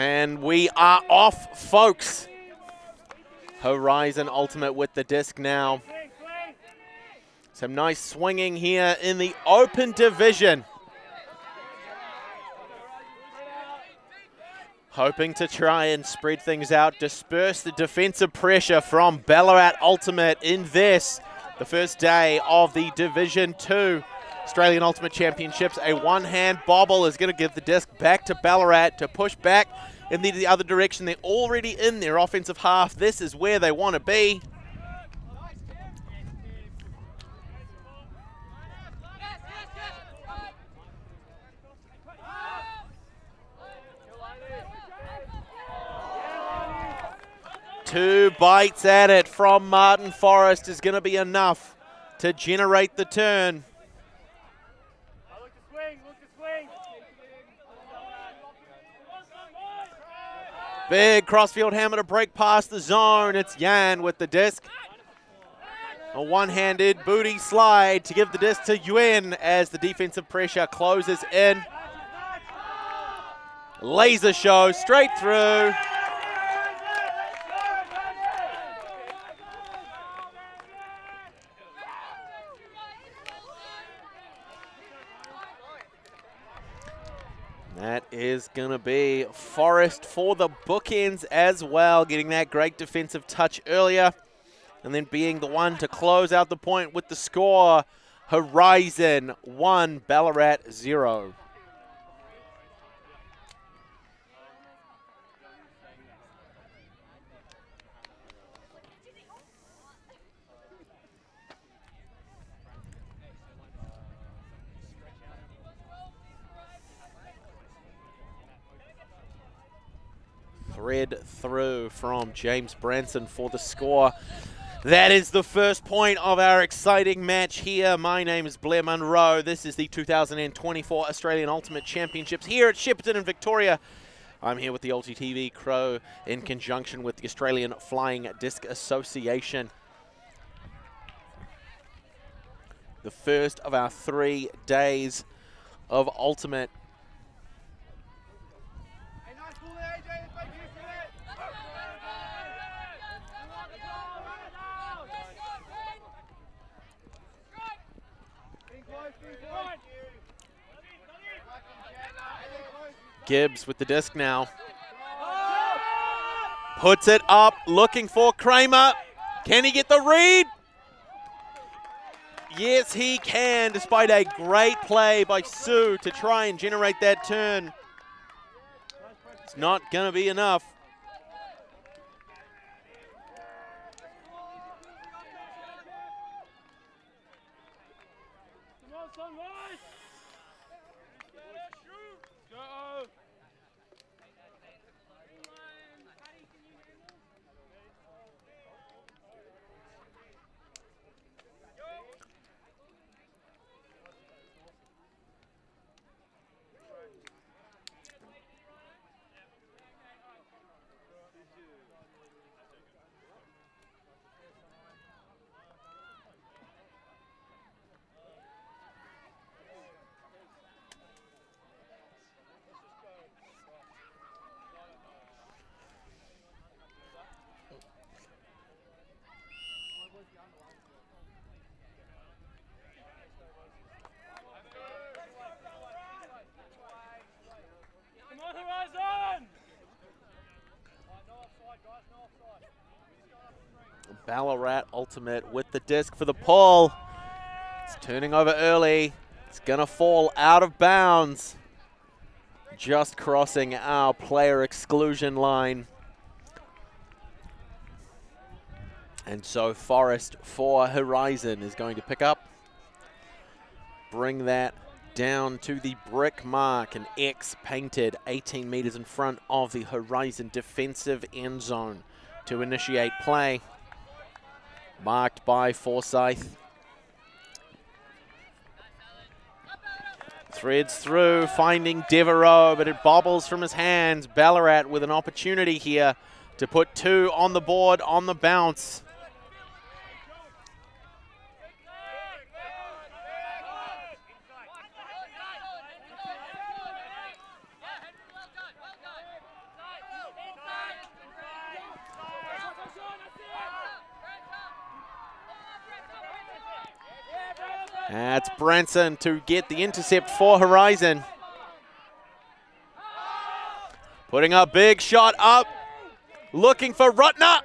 And we are off, folks. Horizon Ultimate with the disc now. Some nice swinging here in the open division. Hoping to try and spread things out, disperse the defensive pressure from Ballarat Ultimate in this, the first day of the Division 2 Australian Ultimate Championships. A one-hand bobble is going to give the disc back to Ballarat to push back in the, the other direction. They're already in their offensive half. This is where they want to be. Two bites at it from Martin Forrest is going to be enough to generate the turn. Big crossfield hammer to break past the zone. It's Yan with the disc. A one-handed booty slide to give the disc to Yuen as the defensive pressure closes in. Laser show straight through. That is going to be Forrest for the bookends as well, getting that great defensive touch earlier and then being the one to close out the point with the score. Horizon 1, Ballarat 0. Thread through from James Branson for the score. That is the first point of our exciting match here. My name is Blair Munro. This is the 2024 Australian Ultimate Championships here at Shepparton in Victoria. I'm here with the ULTI.TV Crow in conjunction with the Australian Flying Disc Association. The first of our three days of Ultimate Gibbs with the disc now. Puts it up, looking for Kramer. Can he get the read? Yes, he can, despite a great play by Sue to try and generate that turn. It's not going to be enough. Ballarat Ultimate with the disc for the pull. It's turning over early. It's going to fall out of bounds. Just crossing our player exclusion line. And so Forrest for Horizon is going to pick up. Bring that down to the brick mark. An X painted 18 meters in front of the Horizon defensive end zone to initiate play marked by Forsyth. Threads through, finding Devereaux, but it bobbles from his hands. Ballarat with an opportunity here to put two on the board on the bounce. That's Branson to get the intercept for Horizon. Putting a big shot up. Looking for Rutner.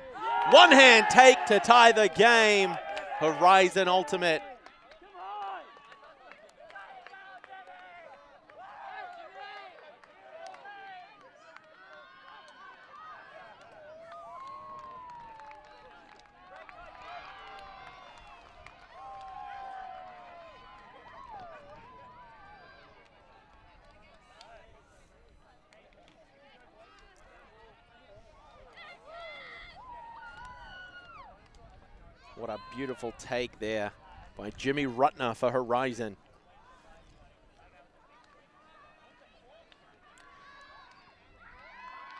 One hand take to tie the game. Horizon Ultimate. What a beautiful take there by Jimmy Rutner for Horizon.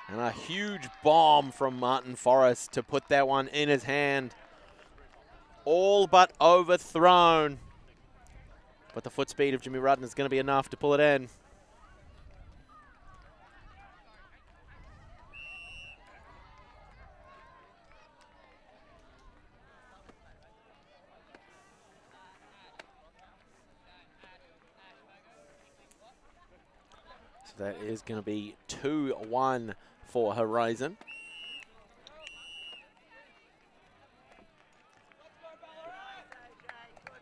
And a huge bomb from Martin Forrest to put that one in his hand. All but overthrown. But the foot speed of Jimmy Rutner is going to be enough to pull it in. That is going to be 2-1 for Horizon.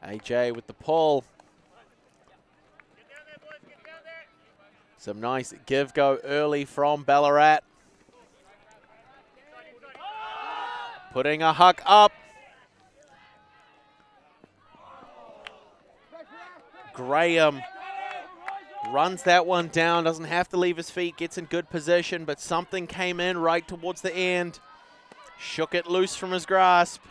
AJ with the pull. Some nice give go early from Ballarat. Putting a huck up. Graham runs that one down, doesn't have to leave his feet, gets in good position, but something came in right towards the end. Shook it loose from his grasp.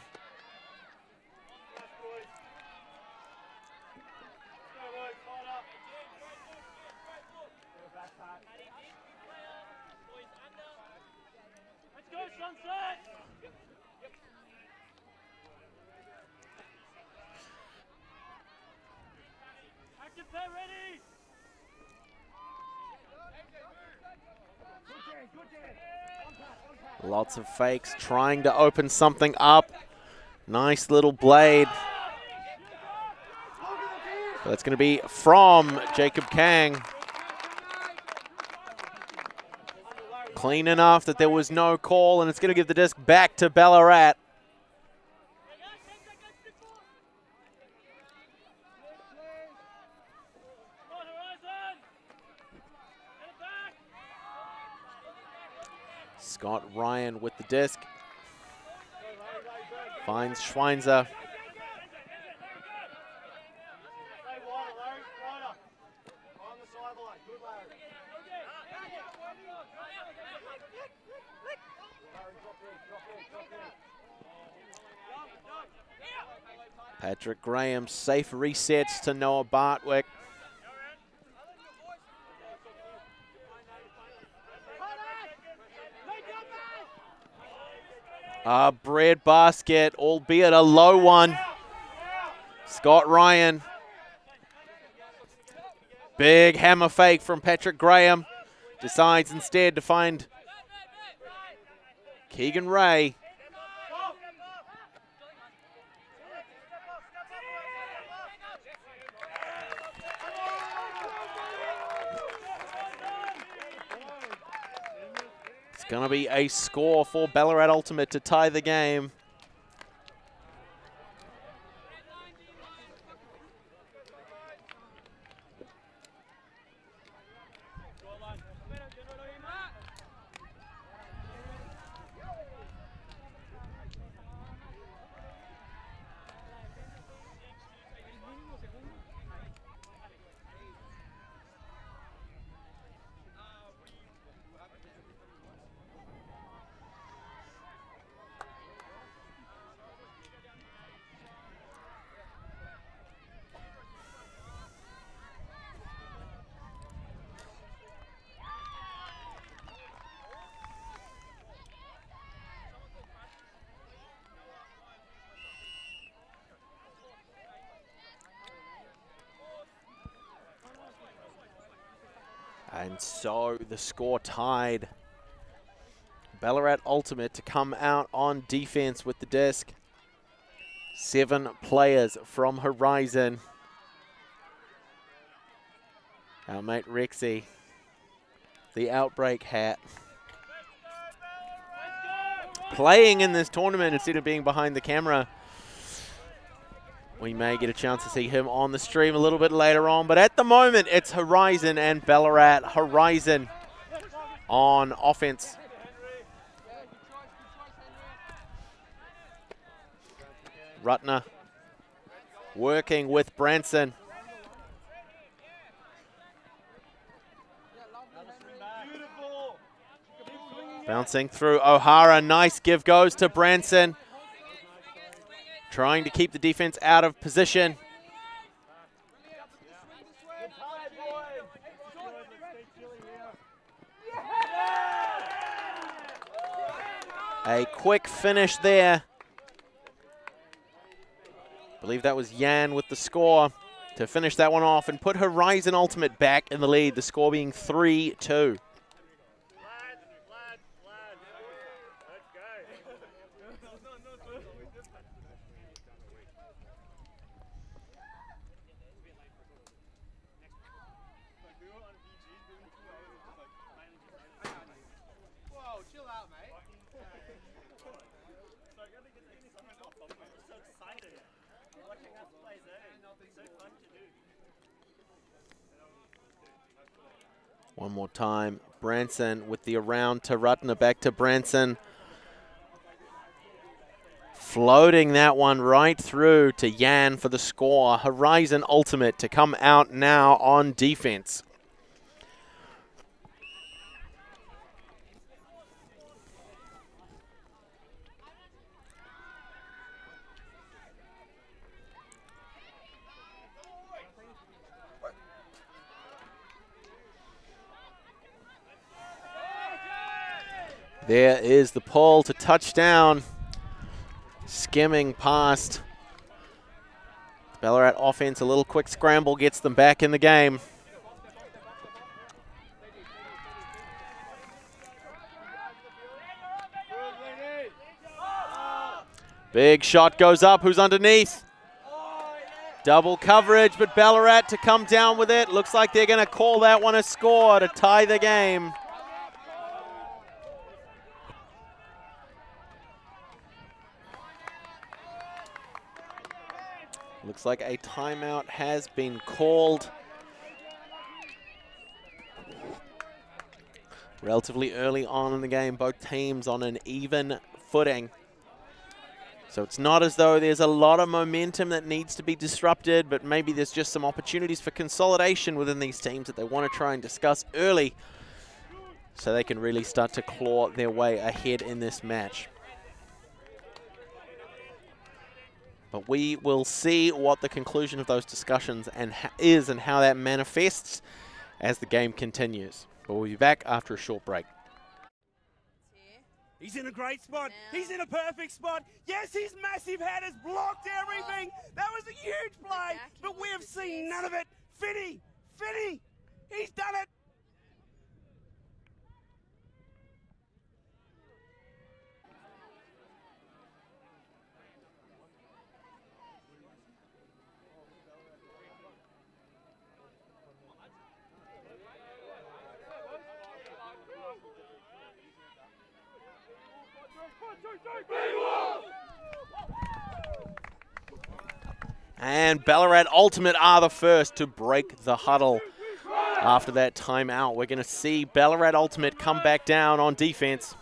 Lots of fakes, trying to open something up. Nice little blade. That's going to be from Jacob Kang. Clean enough that there was no call, and it's going to give the disc back to Ballarat. Scott Ryan with the disc. Finds Schweinzer. Patrick Graham safe resets to Noah Bartwick. A bread basket, albeit a low one. Scott Ryan. Big hammer fake from Patrick Graham. Decides instead to find Keegan Ray. Going to be a score for Ballarat Ultimate to tie the game. So the score tied. Ballarat Ultimate to come out on defense with the disc. Seven players from Horizon. Our mate Rexy, the Outbreak hat. Playing in this tournament instead of being behind the camera. We may get a chance to see him on the stream a little bit later on, but at the moment it's Horizon and Ballarat. Horizon on offense. Rutner working with Branson. Bouncing through O'Hara. Nice give goes to Branson. Trying to keep the defense out of position. A quick finish there. I believe that was Yan with the score to finish that one off and put Horizon Ultimate back in the lead, the score being 3-2. One more time. Branson with the around to Rutner. Back to Branson. Floating that one right through to Yan for the score. Horizon Ultimate to come out now on defense. There is the pull to touchdown. Skimming past. Ballarat offense, a little quick scramble gets them back in the game. Big shot goes up. Who's underneath? Double coverage, but Ballarat to come down with it. Looks like they're going to call that one a score to tie the game. Looks like a timeout has been called. Relatively early on in the game, both teams on an even footing. So it's not as though there's a lot of momentum that needs to be disrupted, but maybe there's just some opportunities for consolidation within these teams that they want to try and discuss early so they can really start to claw their way ahead in this match. But we will see what the conclusion of those discussions and is and how that manifests as the game continues. But we'll be back after a short break. He's in a great spot. Now. He's in a perfect spot. Yes, his massive head has blocked everything. That was a huge play, but we have seen none of it. Finney, Finney, he's done it. And Ballarat Ultimate are the first to break the huddle after that timeout. We're going to see Ballarat Ultimate come back down on defense.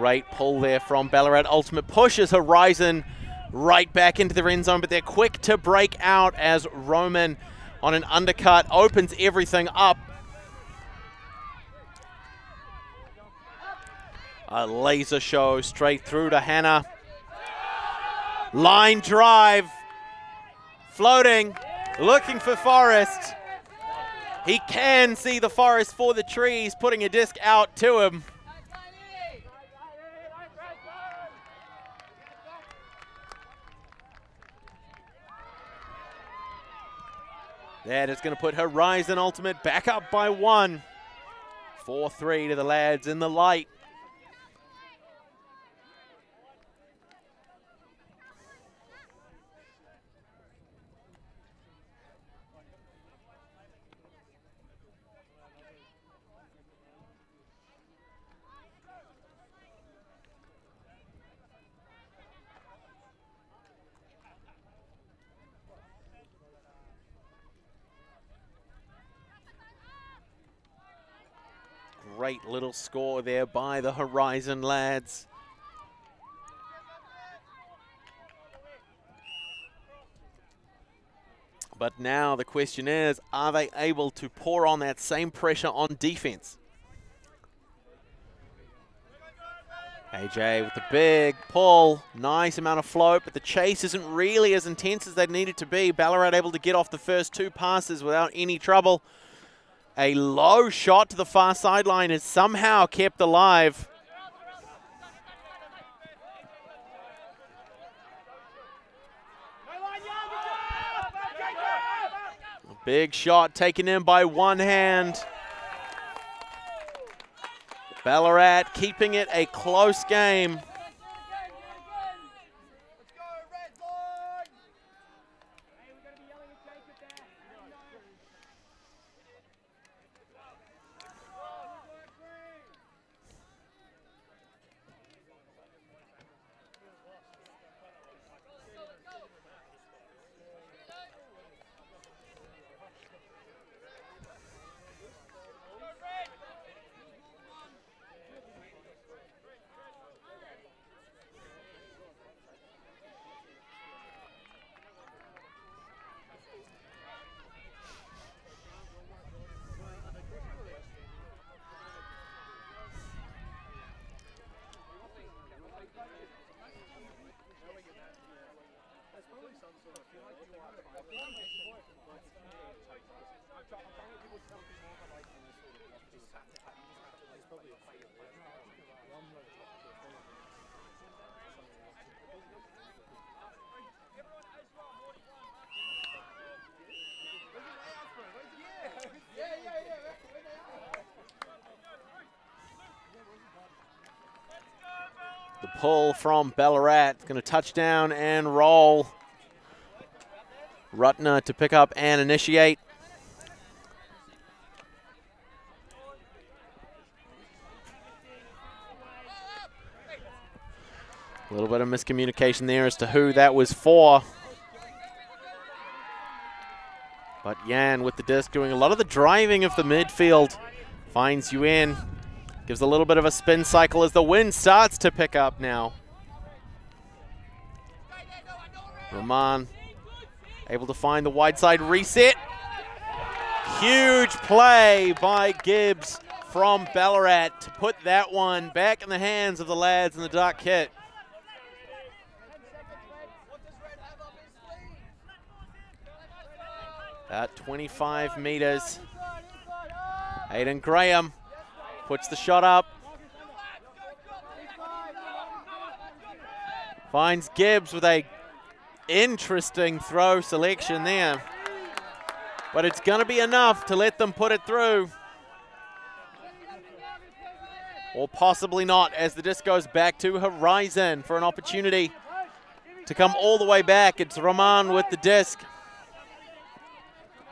Great pull there from Ballarat. Ultimate pushes Horizon right back into the end zone, but they're quick to break out as Roman on an undercut opens everything up. A laser show straight through to Hannah. Line drive. Floating. Looking for Forrest. He can see the forest for the trees, putting a disc out to him. That is going to put Horizon Ultimate back up by one. 4-3 to the lads in the light. Great little score there by the Horizon lads. But now the question is, are they able to pour on that same pressure on defense? AJ with the big pull, nice amount of float, but the chase isn't really as intense as they needed to be. Ballarat able to get off the first two passes without any trouble. A low shot to the far sideline is somehow kept alive. A big shot taken in by one hand. Ballarat keeping it a close game. Pull from Ballarat. Going to touch down and roll. Rutner to pick up and initiate. A little bit of miscommunication there as to who that was for. But Yan with the disc doing a lot of the driving of the midfield. Finds Yuen. Gives a little bit of a spin cycle as the wind starts to pick up now. Roman able to find the wide side reset. Huge play by Gibbs from Ballarat to put that one back in the hands of the lads in the dark kit. At 25 meters. Aiden Graham puts the shot up. Finds Gibbs with a interesting throw selection there. But it's going to be enough to let them put it through. Or possibly not as the disc goes back to Horizon for an opportunity to come all the way back. It's Roman with the disc.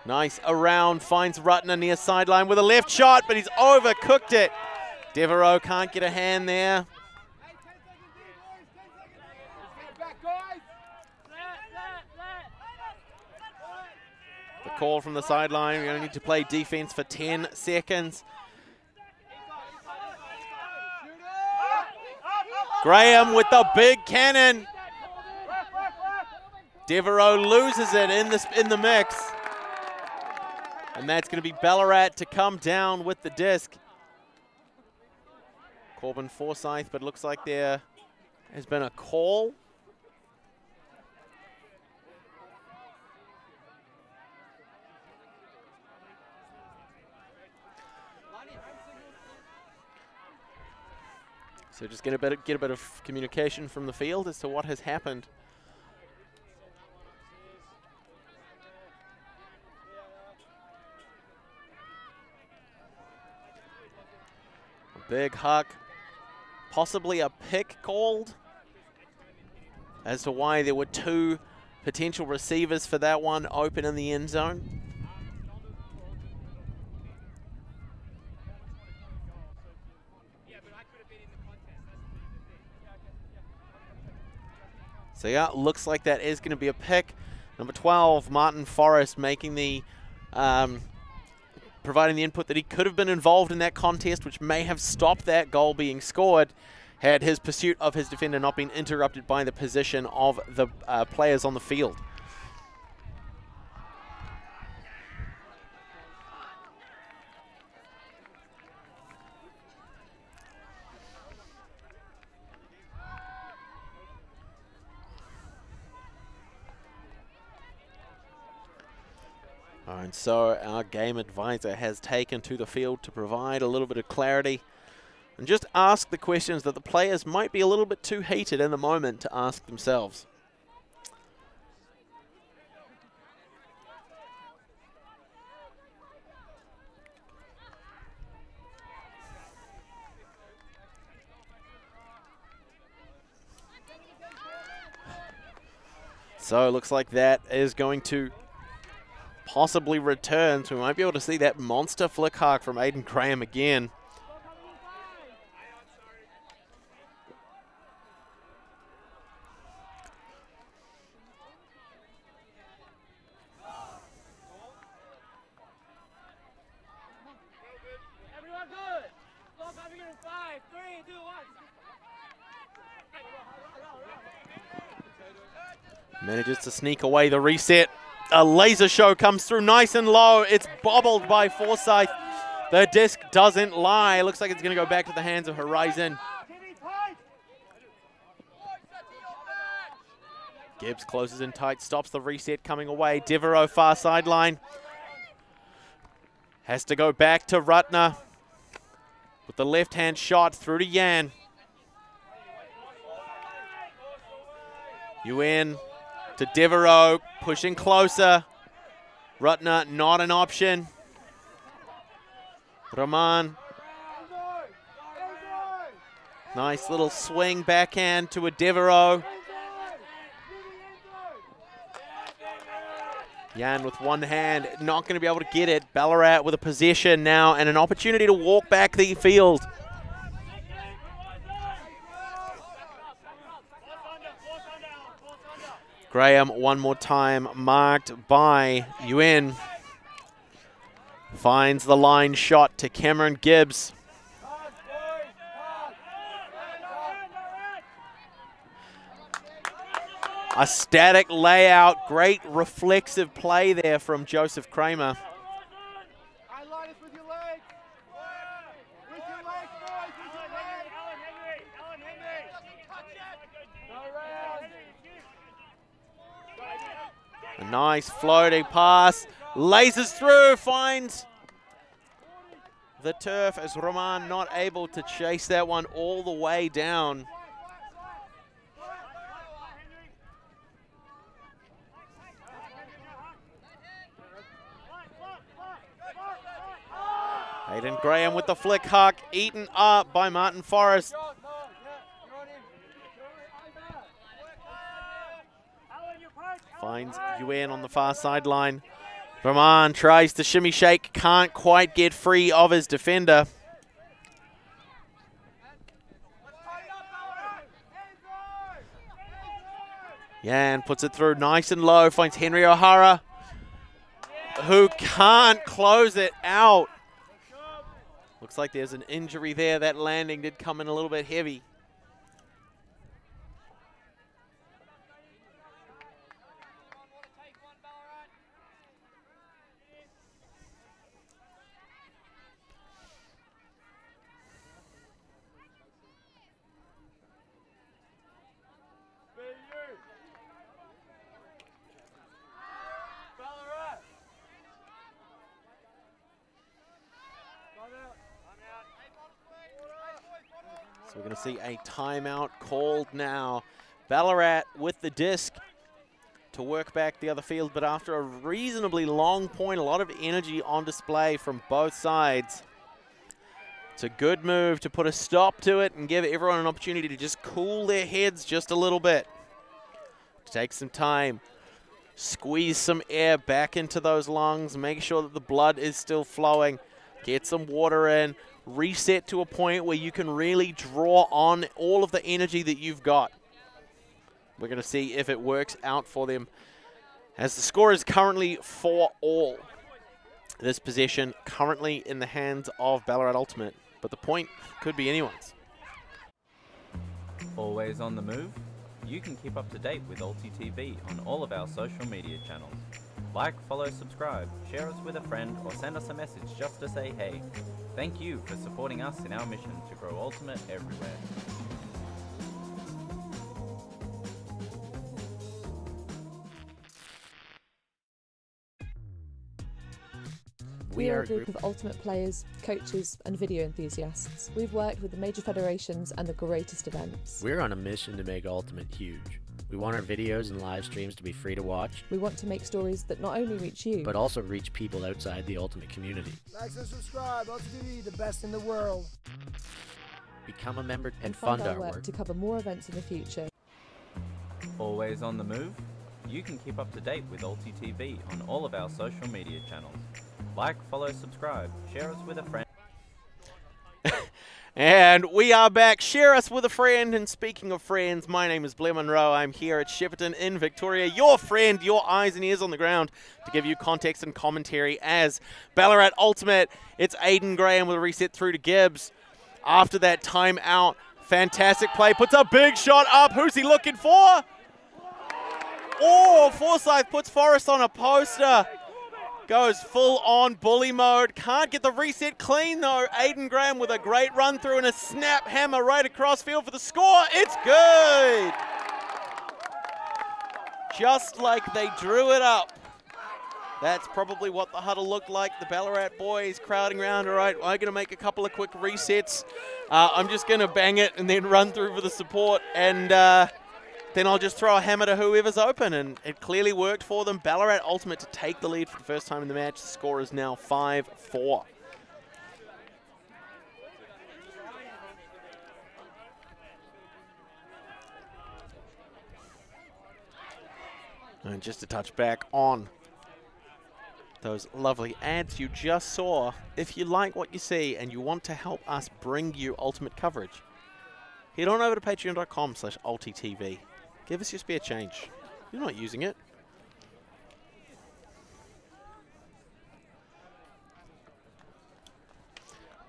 Nice around, finds Rutner near sideline with a left shot, but he's overcooked it. Devereaux can't get a hand there. The call from the sideline, we're need to play defense for 10 seconds. Graham with the big cannon. Devereaux loses it in the, in the mix. And that's going to be Ballarat to come down with the disc. Corbin Forsyth, but looks like there has been a call. So just get a bit of, get a bit of communication from the field as to what has happened. Big huck. Possibly a pick called as to why there were two potential receivers for that one open in the end zone. So yeah, looks like that is going to be a pick. Number 12, Martin Forrest making the, um, providing the input that he could have been involved in that contest, which may have stopped that goal being scored had his pursuit of his defender not been interrupted by the position of the uh, players on the field. And so our game advisor has taken to the field to provide a little bit of clarity and just ask the questions that the players might be a little bit too heated in the moment to ask themselves. So it looks like that is going to possibly return. So we might be able to see that monster flick huck from Aiden Graham again. Manages to sneak away the reset a laser show comes through nice and low. It's bobbled by Forsyth. The disc doesn't lie. Looks like it's going to go back to the hands of Horizon. Gibbs closes in tight, stops the reset coming away. Devereaux far sideline. Has to go back to Rutner. With the left-hand shot through to Yan. Yuen to Devereaux, pushing closer. Rutner, not an option. Roman. Nice little swing backhand to a Devereaux. Yan with one hand, not going to be able to get it. Ballarat with a possession now and an opportunity to walk back the field. Graham one more time marked by Yuen. Finds the line shot to Cameron Gibbs. A static layout, great reflexive play there from Joseph Kramer. A nice floating pass. Lasers through, finds the turf as Roman not able to chase that one all the way down. Aiden Graham with the flick huck, eaten up by Martin Forrest. Finds Yuen on the far sideline. Roman tries to shimmy shake, can't quite get free of his defender. Yan puts it through nice and low, finds Henry O'Hara, who can't close it out. Looks like there's an injury there. That landing did come in a little bit heavy. See a timeout called now. Ballarat with the disc to work back the other field, but after a reasonably long point, a lot of energy on display from both sides. It's a good move to put a stop to it and give everyone an opportunity to just cool their heads just a little bit. Take some time. Squeeze some air back into those lungs. Make sure that the blood is still flowing. Get some water in. Reset to a point where you can really draw on all of the energy that you've got. We're going to see if it works out for them. As the score is currently 4 all. This possession currently in the hands of Ballarat Ultimate, but the point could be anyone's. Always on the move? You can keep up to date with Alti TV on all of our social media channels. Like, follow, subscribe, share us with a friend, or send us a message just to say hey. Thank you for supporting us in our mission to grow Ultimate everywhere. We are a group of ultimate players, coaches, and video enthusiasts. We've worked with the major federations and the greatest events. We're on a mission to make Ultimate huge. We want our videos and live streams to be free to watch, We want to make stories that not only reach you, but also reach people outside the Ultimate community. Like and subscribe. Ultra TV, the best in the world. Become a member and, and fund, our our work work. to cover more events in the future. Always on the move? You can keep up to date with ULTI.TV on all of our social media channels. Like, follow, subscribe, share us with a friend. And we are back. Share us with a friend. And speaking of friends, my name is Blair Monroe. I'm here at Shepparton in Victoria, your friend, your eyes and ears on the ground to give you context and commentary as Ballarat Ultimate. It's Aiden Graham with a reset through to Gibbs. After that timeout, fantastic play. Puts a big shot up. Who's he looking for? Oh, Forsyth puts Forrest on a poster. Goes full on bully mode. Can't get the reset clean though. Aiden Graham with a great run through and a snap hammer right across field for the score. It's good. Just like they drew it up. That's probably what the huddle looked like. The Ballarat boys crowding around. All right, I'm going to make a couple of quick resets. Uh, I'm just going to bang it and then run through for the support. And uh, then I'll just throw a hammer to whoever's open. And it clearly worked for them. Ballarat Ultimate to take the lead for the first time in the match. The score is now 5 4. And just to touch back on those lovely ads you just saw. If you like what you see and you want to help us bring you ultimate coverage, head on over to patreon.com slash ultitv. Give us your spare change. You're not using it.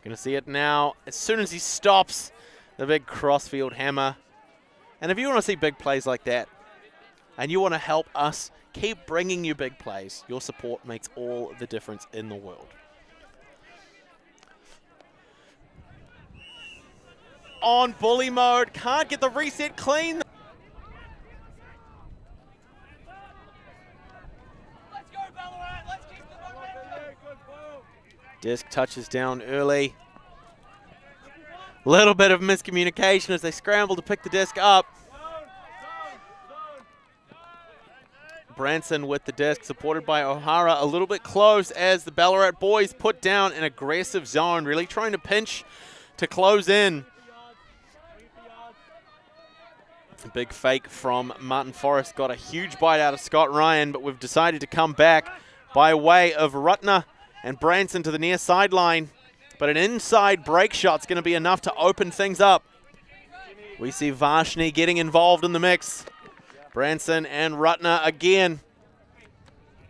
Gonna see it now. As soon as he stops, the big crossfield hammer. And if you want to see big plays like that, and you want to help us keep bringing you big plays, your support makes all the difference in the world. On bully mode, can't get the reset clean. Disc touches down early. Little bit of miscommunication as they scramble to pick the disc up. Branson with the disc, supported by O'Hara, a little bit close as the Ballarat boys put down an aggressive zone, really trying to pinch to close in. Big fake from Martin Forrest got a huge bite out of Scott Ryan, but we've decided to come back by way of Rutner and Branson to the near sideline. But an inside break shot's going to be enough to open things up. We see Varshni getting involved in the mix. Branson and Rutner again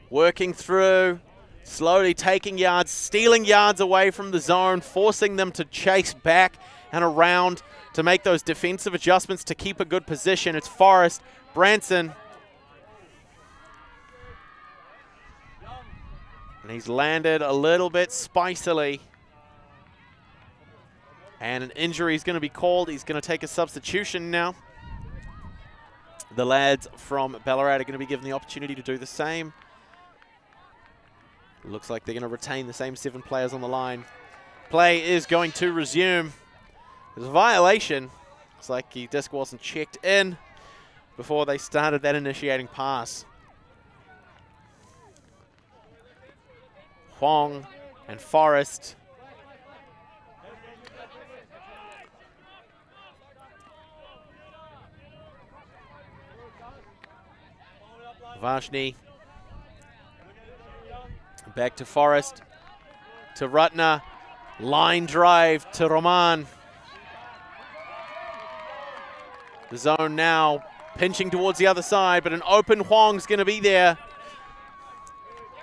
working through, slowly taking yards, stealing yards away from the zone, forcing them to chase back and around to make those defensive adjustments to keep a good position. It's Forrest, Branson. And he's landed a little bit spicily. And an injury is going to be called. He's going to take a substitution now. The lads from Ballarat are going to be given the opportunity to do the same. Looks like they're going to retain the same seven players on the line. Play is going to resume. There's a violation. Looks like the disc wasn't checked in before they started that initiating pass. Huang and Forrest. Vashni. Back to Forrest. To Rutner. Line drive to Roman. The zone now pinching towards the other side, but an open Huang's going to be there.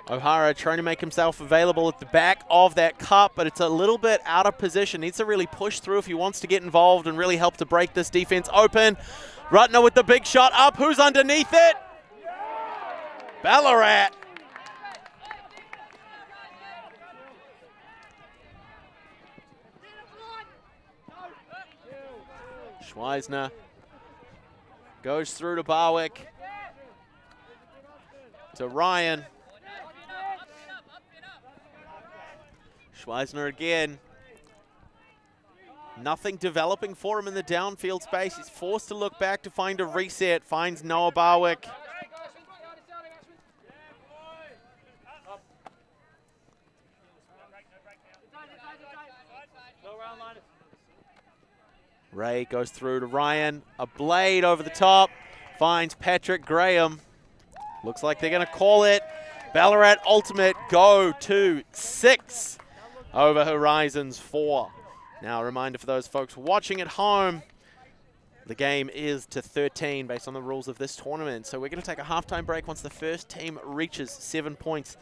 O'Hara trying to make himself available at the back of that cup, but it's a little bit out of position. Needs to really push through if he wants to get involved and really help to break this defense open. Rutner with the big shot up. Who's underneath it? Ballarat. Schweisner goes through to Barwick. To Ryan. Schweisner again. Nothing developing for him in the downfield space. He's forced to look back to find a reset. Finds Noah Barwick. Ray goes through to Ryan. A blade over the top. Finds Patrick Graham. Looks like they're going to call it. Ballarat Ultimate go to six over Horizons four. Now, a reminder for those folks watching at home, the game is to 13 based on the rules of this tournament. So we're going to take a halftime break once the first team reaches seven points.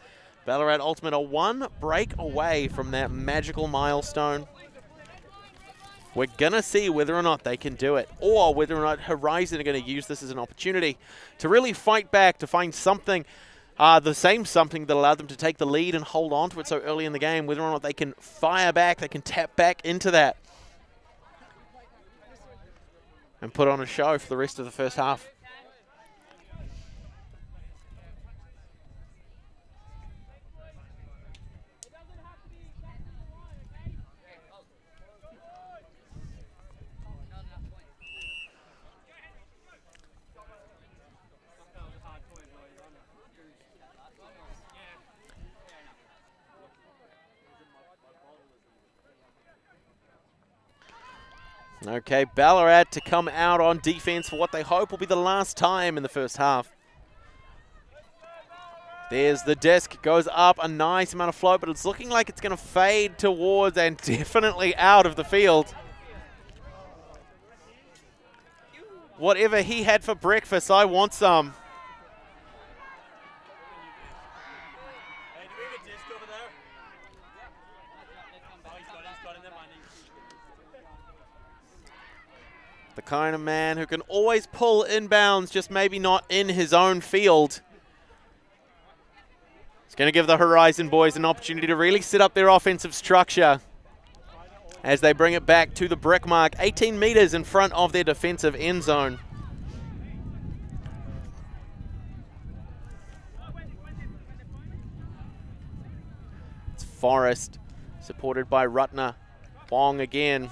Ballarat Ultimate are one break away from that magical milestone. We're going to see whether or not they can do it or whether or not Horizon are going to use this as an opportunity to really fight back, to find something, uh, the same something that allowed them to take the lead and hold on to it so early in the game, whether or not they can fire back, they can tap back into that and put on a show for the rest of the first half. Okay, Ballarat to come out on defense for what they hope will be the last time in the first half. There's the disc, goes up a nice amount of float, but it's looking like it's going to fade towards and definitely out of the field. Whatever he had for breakfast, I want some. The kind of man who can always pull inbounds, just maybe not in his own field. It's going to give the Horizon boys an opportunity to really set up their offensive structure as they bring it back to the brick mark, 18 meters in front of their defensive end zone. It's Forrest, supported by Rutner. Bong again.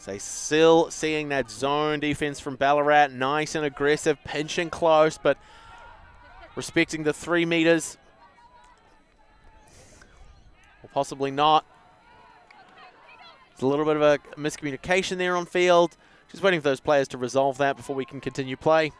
So still seeing that zone defense from Ballarat. Nice and aggressive, pinching close, but respecting the three meters. Or possibly not. It's a little bit of a miscommunication there on field. Just waiting for those players to resolve that before we can continue play.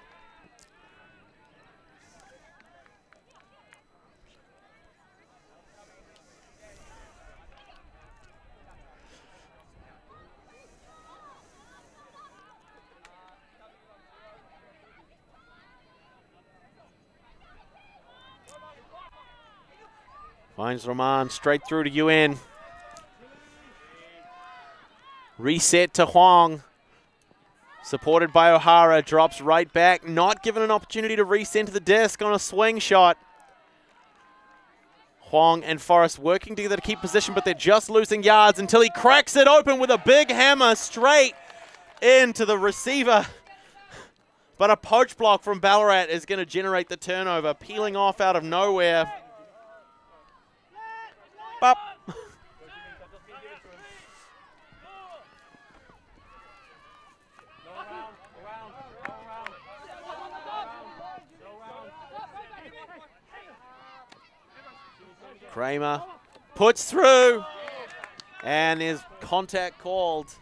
Finds Roman straight through to Yuen. Reset to Huang. Supported by O'Hara. Drops right back. Not given an opportunity to recenter the disc on a swing shot. Huang and Forrest working together to keep position, but they're just losing yards until he cracks it open with a big hammer straight into the receiver. But a poach block from Ballarat is going to generate the turnover, peeling off out of nowhere. Up. Kramer puts through, and there's contact called.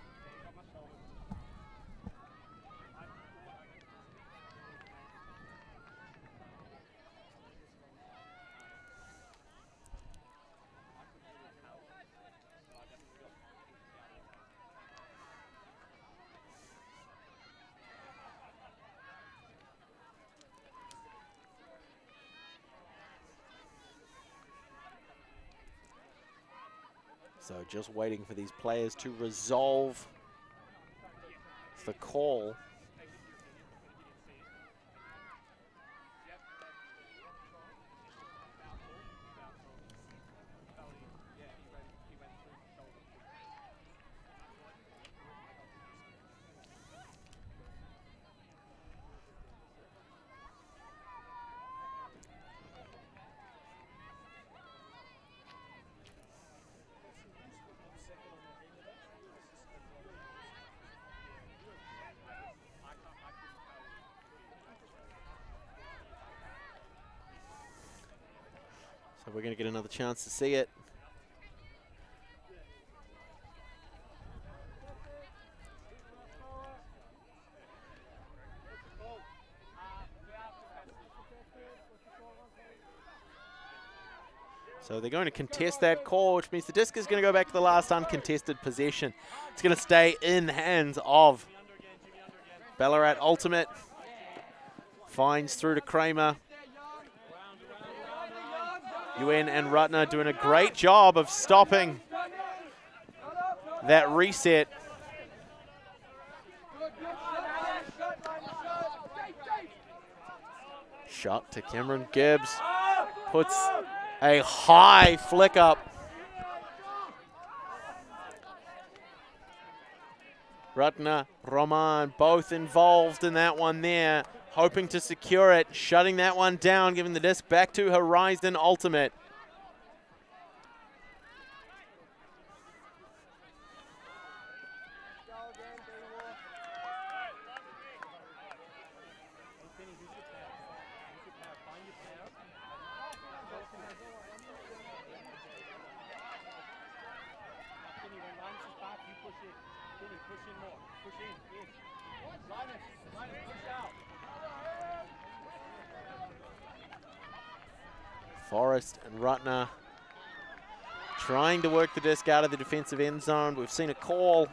So just waiting for these players to resolve the call. Going to get another chance to see it. So they're going to contest that call, which means the disc is going to go back to the last uncontested possession. It's going to stay in hands of Ballarat Ultimate. Finds through to Kramer. Yuen and Rutner doing a great job of stopping that reset. Shot to Cameron Gibbs. Puts a high flick up. Rutner, Roman, both involved in that one there hoping to secure it, shutting that one down, giving the disc back to Horizon Ultimate. Forrest and Rutner disc out of the defensive end zone. We've seen a call.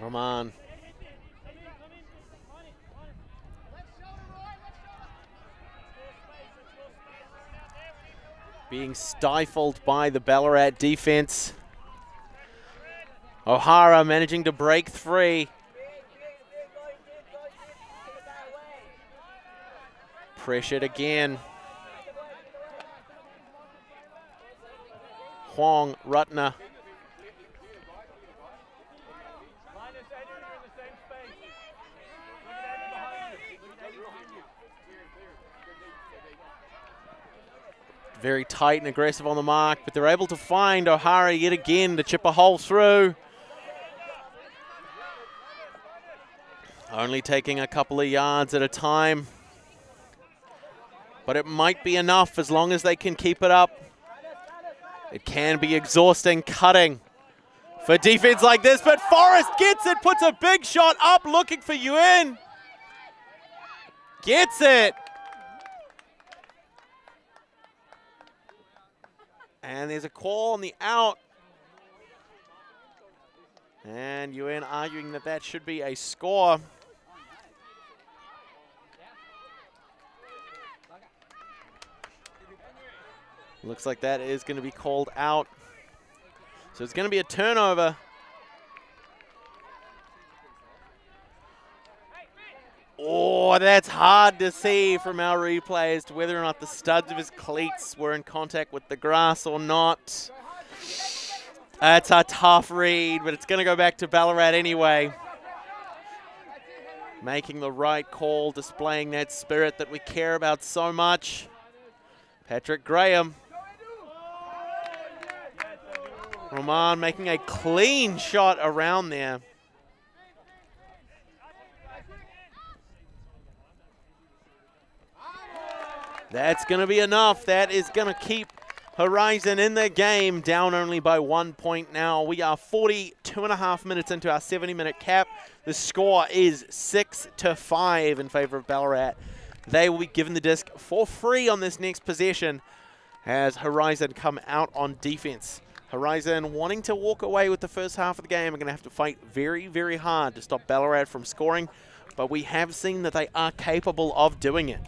Roman. Being stifled by the Ballarat defense. O'Hara managing to break free. Pressured again. Huang, Rutner. Very tight and aggressive on the mark, but they're able to find O'Hara yet again to chip a hole through. Only taking a couple of yards at a time. But it might be enough as long as they can keep it up. It can be exhausting cutting for defense like this, but Forrest gets it, puts a big shot up, looking for Yuen. Gets it. And there's a call on the out. And Yuen arguing that that should be a score. Looks like that is going to be called out. So it's going to be a turnover. Oh, that's hard to see from our replay as to whether or not the studs of his cleats were in contact with the grass or not. That's a tough read, but it's going to go back to Ballarat anyway. Making the right call, displaying that spirit that we care about so much. Patrick Graham Roman making a clean shot around there. That's going to be enough. That is going to keep Horizon in the game, down only by one point now. We are 42 and a half minutes into our 70-minute cap. The score is 6 to 5 in favor of Ballarat. They will be given the disc for free on this next possession as Horizon come out on defense. Horizon wanting to walk away with the first half of the game are going to have to fight very, very hard to stop Ballarat from scoring, but we have seen that they are capable of doing it.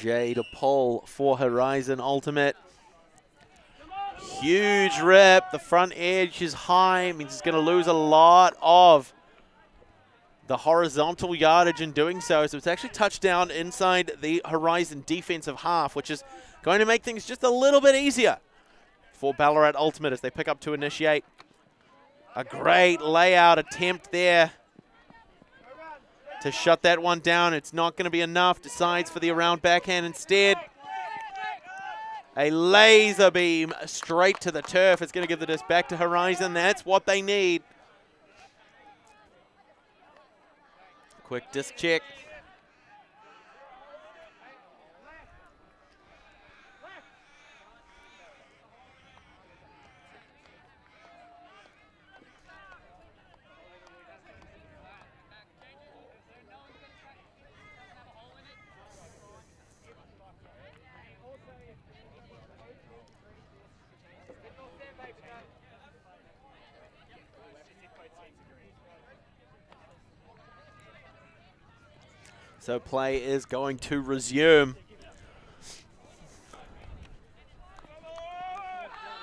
To pull for Horizon Ultimate. Huge rip. The front edge is high. Means he's going to lose a lot of the horizontal yardage in doing so. So it's actually touchdown inside the Horizon defensive half, which is going to make things just a little bit easier for Ballarat Ultimate as they pick up to initiate. A great layout attempt there to shut that one down. It's not going to be enough. Decides for the around backhand instead. A laser beam straight to the turf. It's going to give the disc back to Horizon. That's what they need. Quick disc check. So play is going to resume.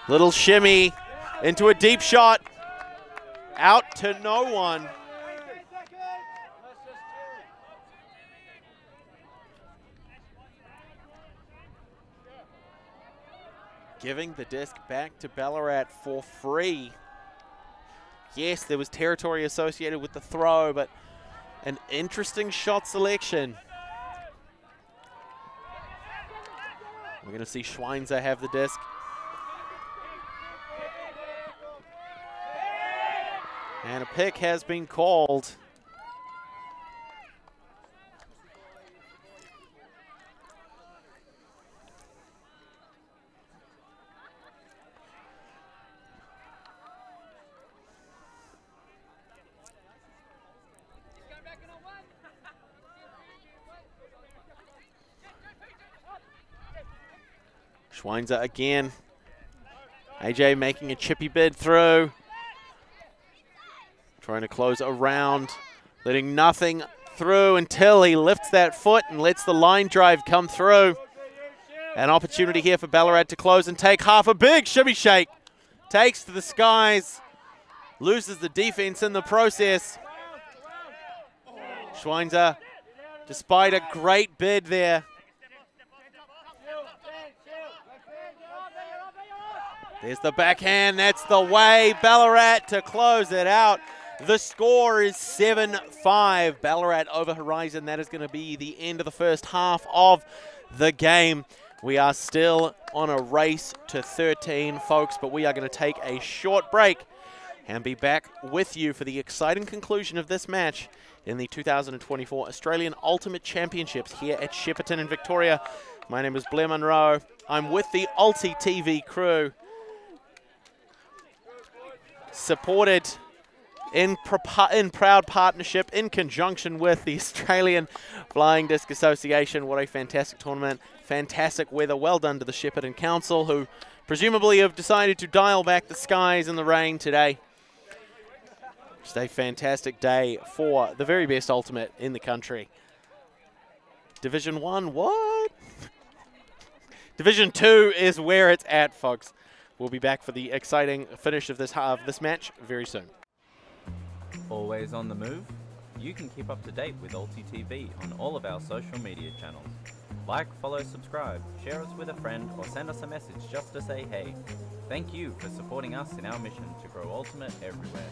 Little shimmy into a deep shot. Out to no one. Giving the disc back to Ballarat for free. Yes, there was territory associated with the throw, but an interesting shot selection. We're going to see Schweinzer have the disc. And a pick has been called. Schweinzer again. AJ making a chippy bid through. Trying to close around, letting nothing through until he lifts that foot and lets the line drive come through. An opportunity here for Ballarat to close and take half a big shimmy shake. Takes to the skies. Loses the defense in the process. Schweinzer, despite a great bid there. There's the backhand. That's the way. Ballarat to close it out. The score is 7-5. Ballarat over Horizon. That is going to be the end of the first half of the game. We are still on a race to 13, folks, but we are going to take a short break and be back with you for the exciting conclusion of this match in the 2024 Australian Ultimate Championships here at Shepparton in Victoria. My name is Blair Munro. I'm with the Ulti TV crew, supported in, in proud partnership, in conjunction with the Australian Flying Disc Association. What a fantastic tournament. Fantastic weather. Well done to the Shepparton Council, who presumably have decided to dial back the skies and the rain today. Just a fantastic day for the very best ultimate in the country. Division 1, what? Division 2 is where it's at, folks. We'll be back for the exciting finish of this, of this match very soon. Always on the move? You can keep up to date with TV on all of our social media channels. Like, follow, subscribe, share us with a friend, or send us a message just to say hey. Thank you for supporting us in our mission to grow Ultimate everywhere.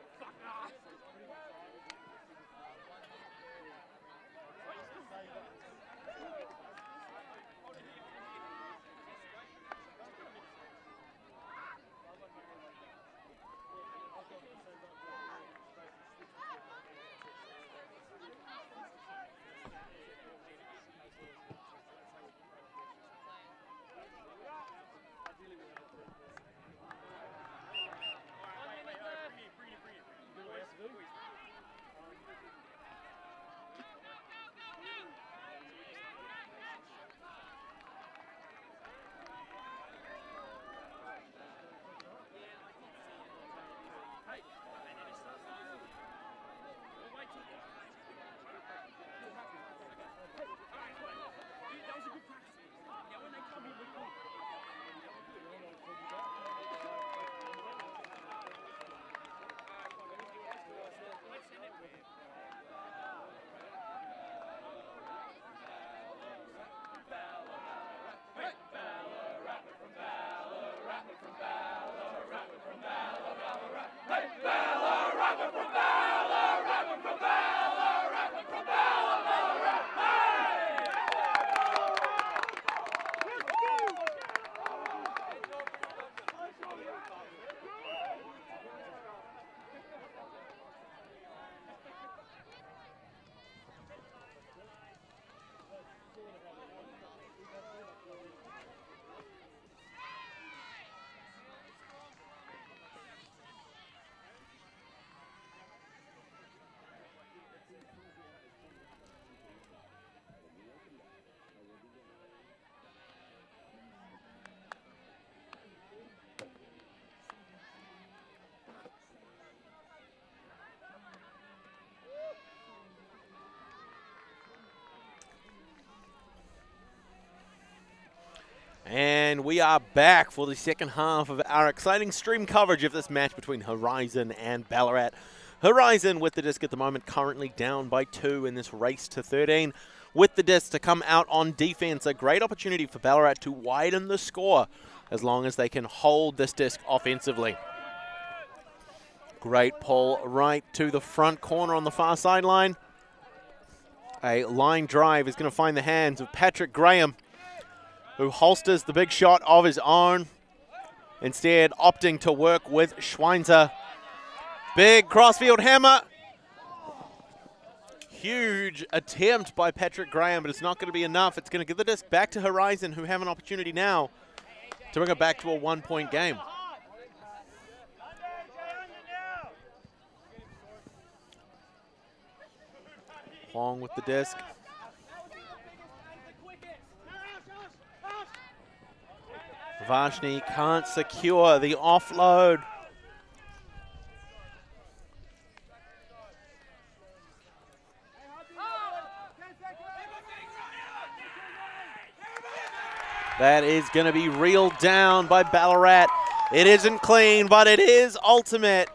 Fuck off! And we are back for the second half of our exciting stream coverage of this match between Horizon and Ballarat. Horizon with the disc at the moment currently down by two in this race to 13. With the disc to come out on defense, a great opportunity for Ballarat to widen the score as long as they can hold this disc offensively. Great pull right to the front corner on the far sideline. A line drive is going to find the hands of Patrick Graham, who holsters the big shot of his own, instead opting to work with Schweinzer. Big crossfield hammer. Huge attempt by Patrick Graham, but it's not going to be enough. It's going to give the disc back to Horizon, who have an opportunity now to bring it back to a one-point game. Huang with the disc. Vashni can't secure the offload. That is going to be reeled down by Ballarat. It isn't clean, but it is ultimate.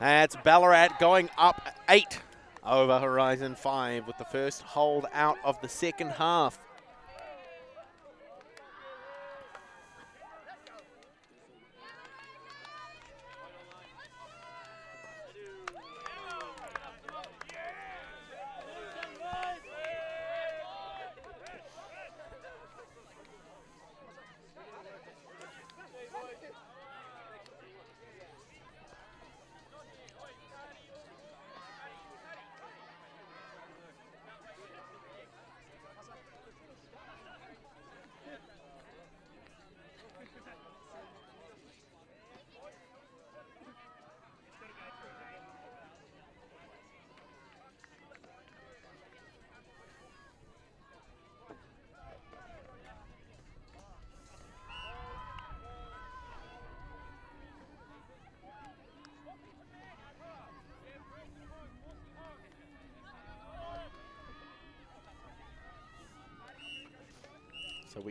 That's Ballarat going up eight over Horizon 5 with the first hold out of the second half.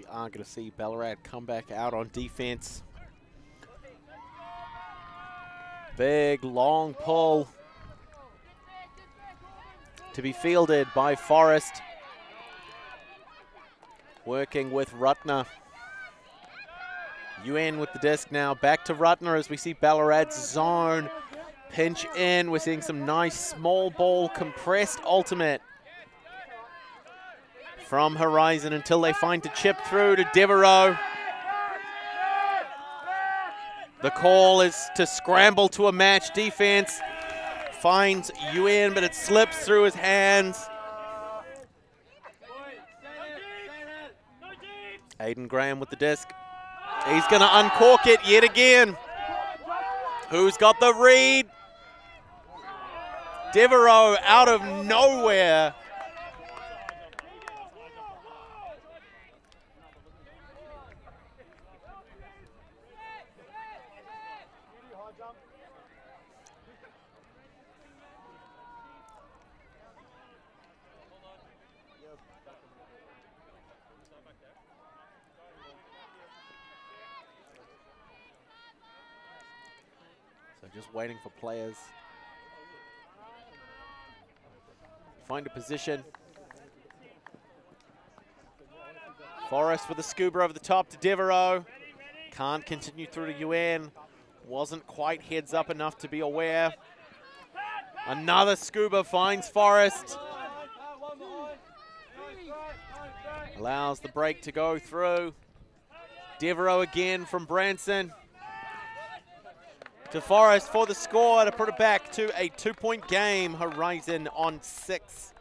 We are going to see Ballarat come back out on defense. Big, long pull to be fielded by Forrest. Working with Rutner. Yuen with the disc now. Back to Rutner as we see Ballarat's zone pinch in. We're seeing some nice small ball compressed ultimate from Horizon until they find to chip through to Devereaux. The call is to scramble to a match defense. Finds Yuen, but it slips through his hands. Aiden Graham with the disc. He's going to uncork it yet again. Who's got the read? Devereaux out of nowhere waiting for players. Find a position. Forrest with a scuba over the top to Devereaux. Can't continue through to Yuen. Wasn't quite heads up enough to be aware. Another scuba finds Forrest. Allows the break to go through. Devereaux again from Branson to Forrest for the score to put it back to a two-point game. Horizon on six.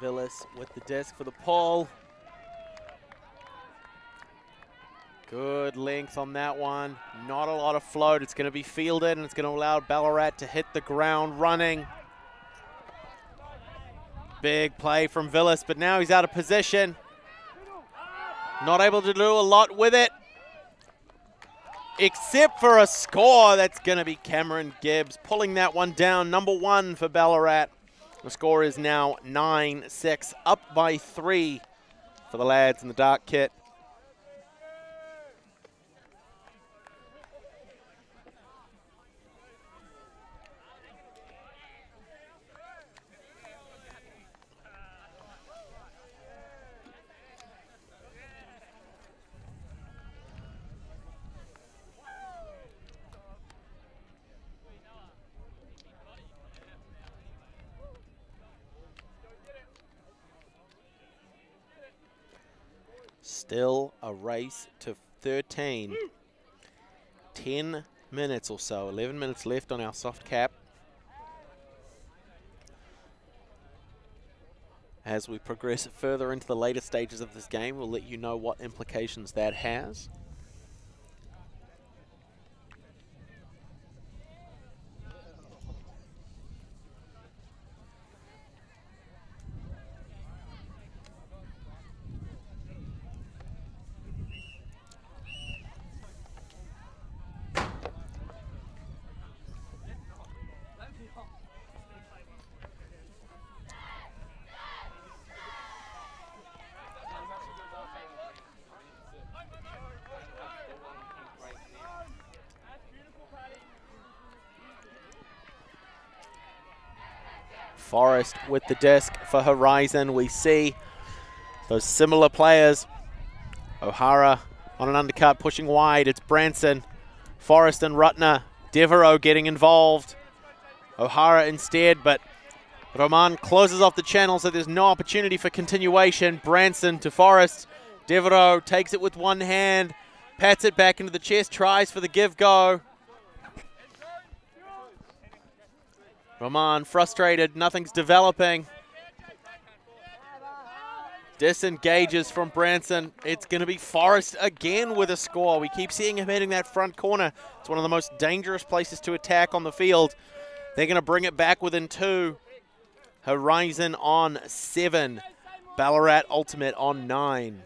Villas with the disc for the pull. Good length on that one. Not a lot of float. It's going to be fielded and it's going to allow Ballarat to hit the ground running. Big play from Villas, but now he's out of position. Not able to do a lot with it. Except for a score that's going to be Cameron Gibbs pulling that one down. Number one for Ballarat. The score is now 9-6, up by three for the lads in the dark kit. Still a race to 13. 10 minutes or so, 11 minutes left on our soft cap. As we progress further into the later stages of this game, we'll let you know what implications that has. Forrest with the disc for Horizon. We see those similar players. O'Hara on an undercut, pushing wide. It's Branson, Forrest and Rutner. Devereaux getting involved. O'Hara instead, but Roman closes off the channel, so there's no opportunity for continuation. Branson to Forrest. Devereaux takes it with one hand, pats it back into the chest, tries for the give Roman frustrated, nothing's developing. Disengages from Branson. It's going to be Forrest again with a score. We keep seeing him hitting that front corner. It's one of the most dangerous places to attack on the field. They're going to bring it back within two. Horizon on seven. Ballarat Ultimate on nine.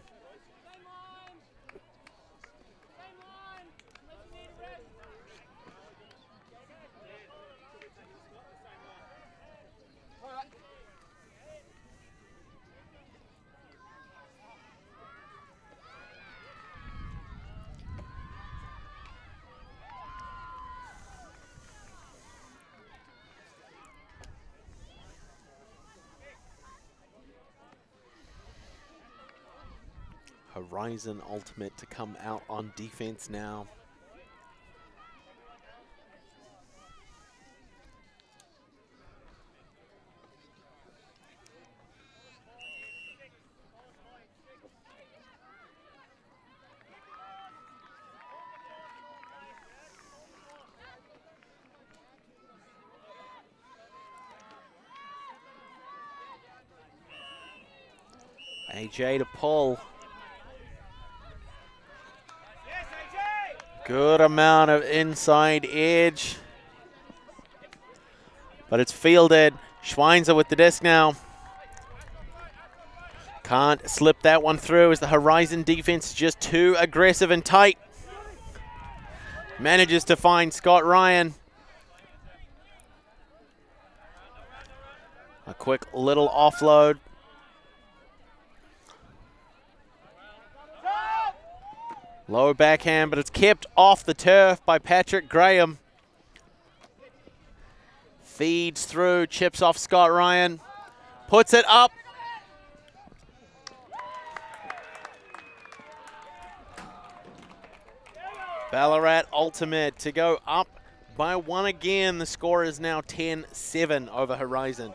Horizon Ultimate to come out on defense now. AJ to pull. Good amount of inside edge. But it's fielded. Schweinzer with the disc now. Can't slip that one through as the Horizon defense is just too aggressive and tight. Manages to find Scott Ryan. A quick little offload. Low backhand, but it's kept off the turf by Patrick Graham. Feeds through, chips off Scott Ryan. Puts it up. Ballarat Ultimate to go up by one again. The score is now 10-7 over Horizon.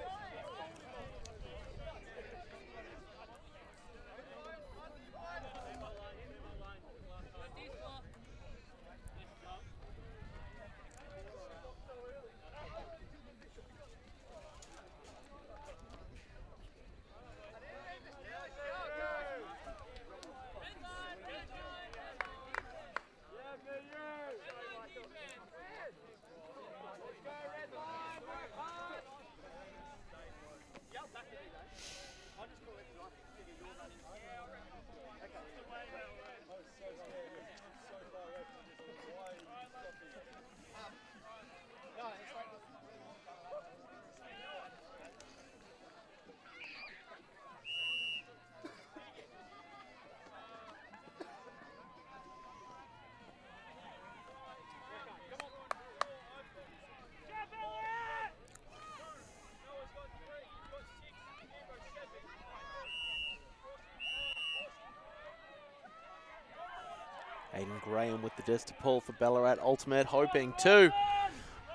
Aiden Graham with the disc to pull for Ballarat Ultimate, hoping to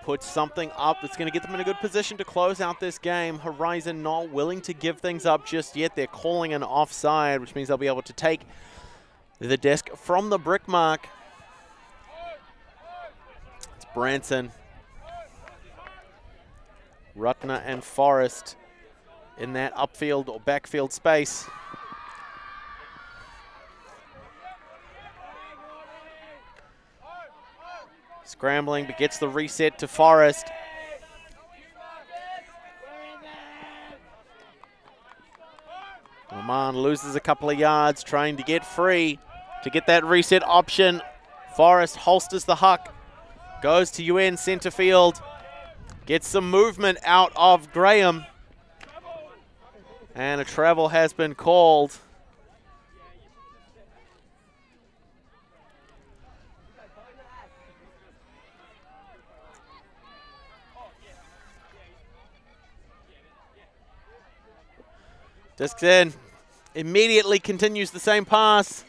put something up that's going to get them in a good position to close out this game. Horizon not willing to give things up just yet. They're calling an offside, which means they'll be able to take the disc from the brick mark. It's Branson. Rutner and Forrest in that upfield or backfield space. Scrambling, but gets the reset to Forrest. Oman loses a couple of yards, trying to get free to get that reset option. Forrest holsters the huck, goes to Yuen centre field, gets some movement out of Graham. And a travel has been called. Discs in. Immediately continues the same pass.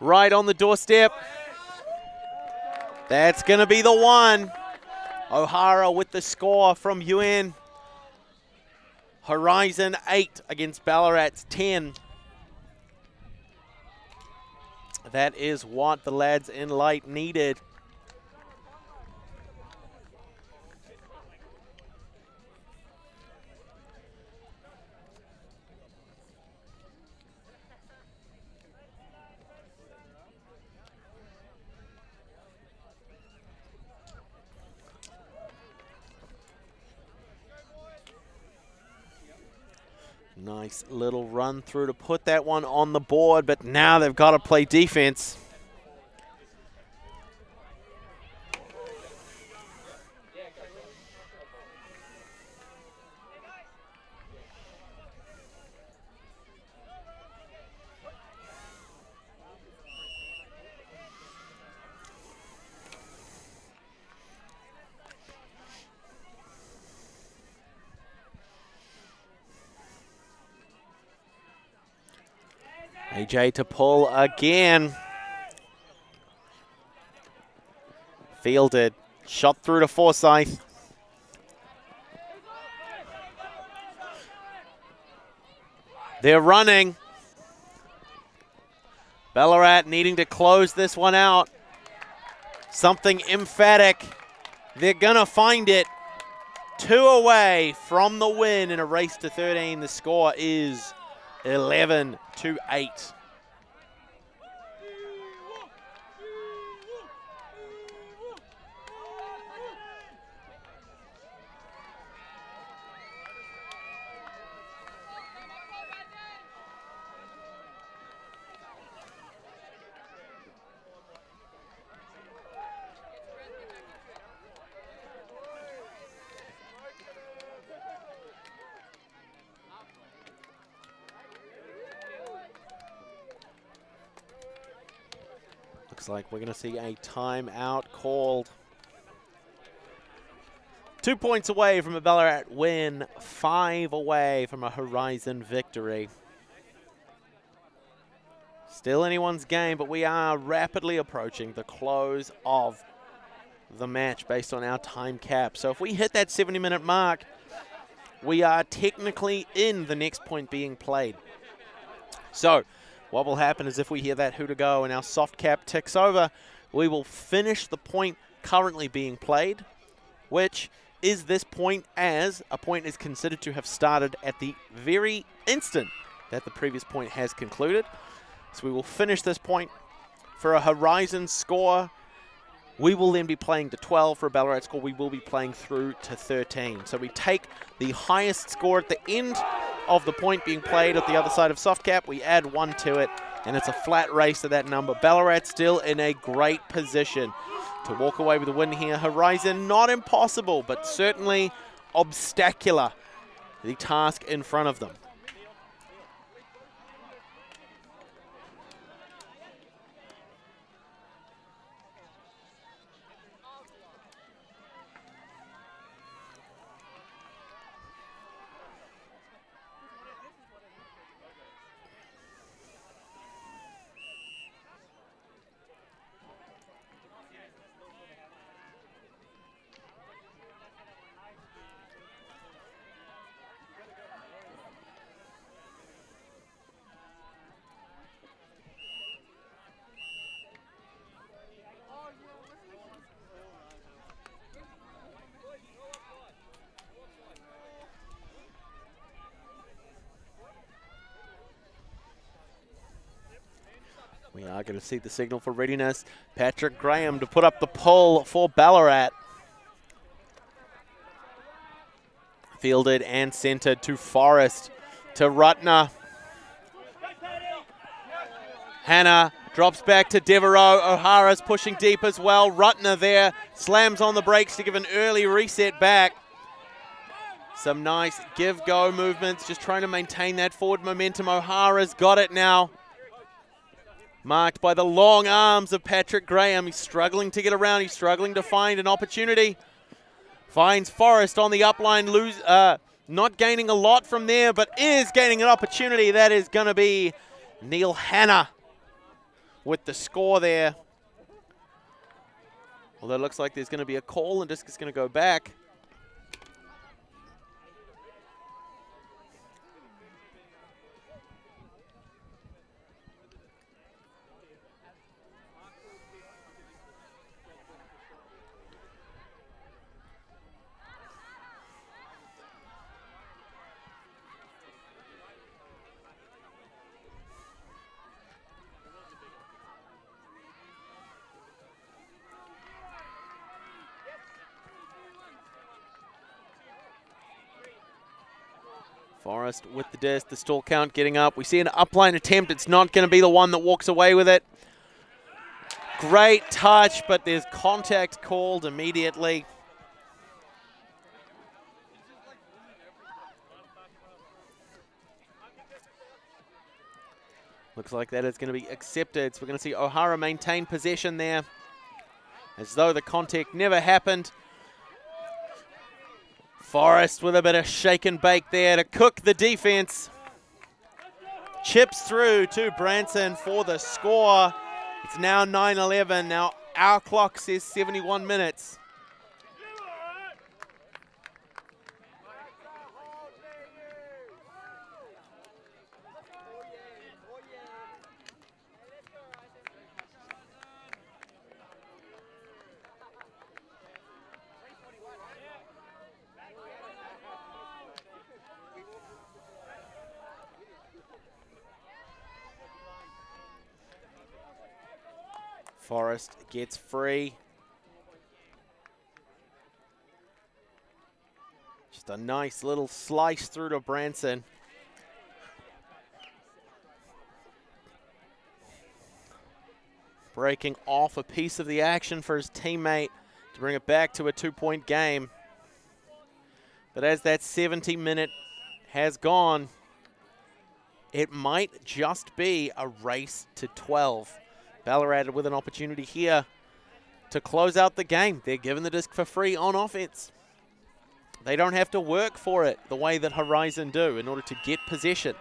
Right on the doorstep. That's going to be the one. O'Hara with the score from Yuen. Horizon 8 against Ballarat's 10. That is what the lads in light needed. Nice little run through to put that one on the board, but now they've got to play defense. AJ to pull again. Fielded. Shot through to Forsyth. They're running. Ballarat needing to close this one out. Something emphatic. They're going to find it. Two away from the win in a race to 13. The score is 11 to 8. Like we're going to see a timeout called. Two points away from a Ballarat win, five away from a Horizon victory. Still anyone's game, but we are rapidly approaching the close of the match based on our time cap. So if we hit that 70 minute mark, we are technically in the next point being played. So what will happen is if we hear that who to go and our soft cap ticks over, we will finish the point currently being played, which is this point as a point is considered to have started at the very instant that the previous point has concluded. So we will finish this point for a Horizon score. We will then be playing to 12 for a Ballarat score. We will be playing through to 13. So we take the highest score at the end of the point being played at the other side of soft cap. We add one to it, and it's a flat race to that number. Ballarat still in a great position to walk away with a win here. Horizon, not impossible, but certainly obstacular, the task in front of them. Going to see the signal for readiness. Patrick Graham to put up the pull for Ballarat. Fielded and centered to Forrest, to Rutner. Hannah drops back to Devereaux. O'Hara's pushing deep as well. Rutner there slams on the brakes to give an early reset back. Some nice give-go movements, just trying to maintain that forward momentum. O'Hara's got it now. Marked by the long arms of Patrick Graham. He's struggling to get around. He's struggling to find an opportunity. Finds Forrest on the upline, lose, uh, not gaining a lot from there, but is gaining an opportunity. That is going to be Neil Hanna with the score there. Although it looks like there's going to be a call and disc is going to go back. Forrest with the disc, the stall count getting up. We see an upline attempt. It's not going to be the one that walks away with it. Great touch, but there's contact called immediately. Looks like that is going to be accepted. So we're going to see O'Hara maintain possession there as though the contact never happened. Forrest with a bit of shake and bake there to cook the defense. Chips through to Branson for the score. It's now 9-11. Now our clock says 71 minutes. Forrest gets free. Just a nice little slice through to Branson. Breaking off a piece of the action for his teammate to bring it back to a two-point game. But as that 70 minute has gone, it might just be a race to 12. Ballarat with an opportunity here to close out the game. They're given the disc for free on offense. They don't have to work for it the way that Horizon do in order to get possession.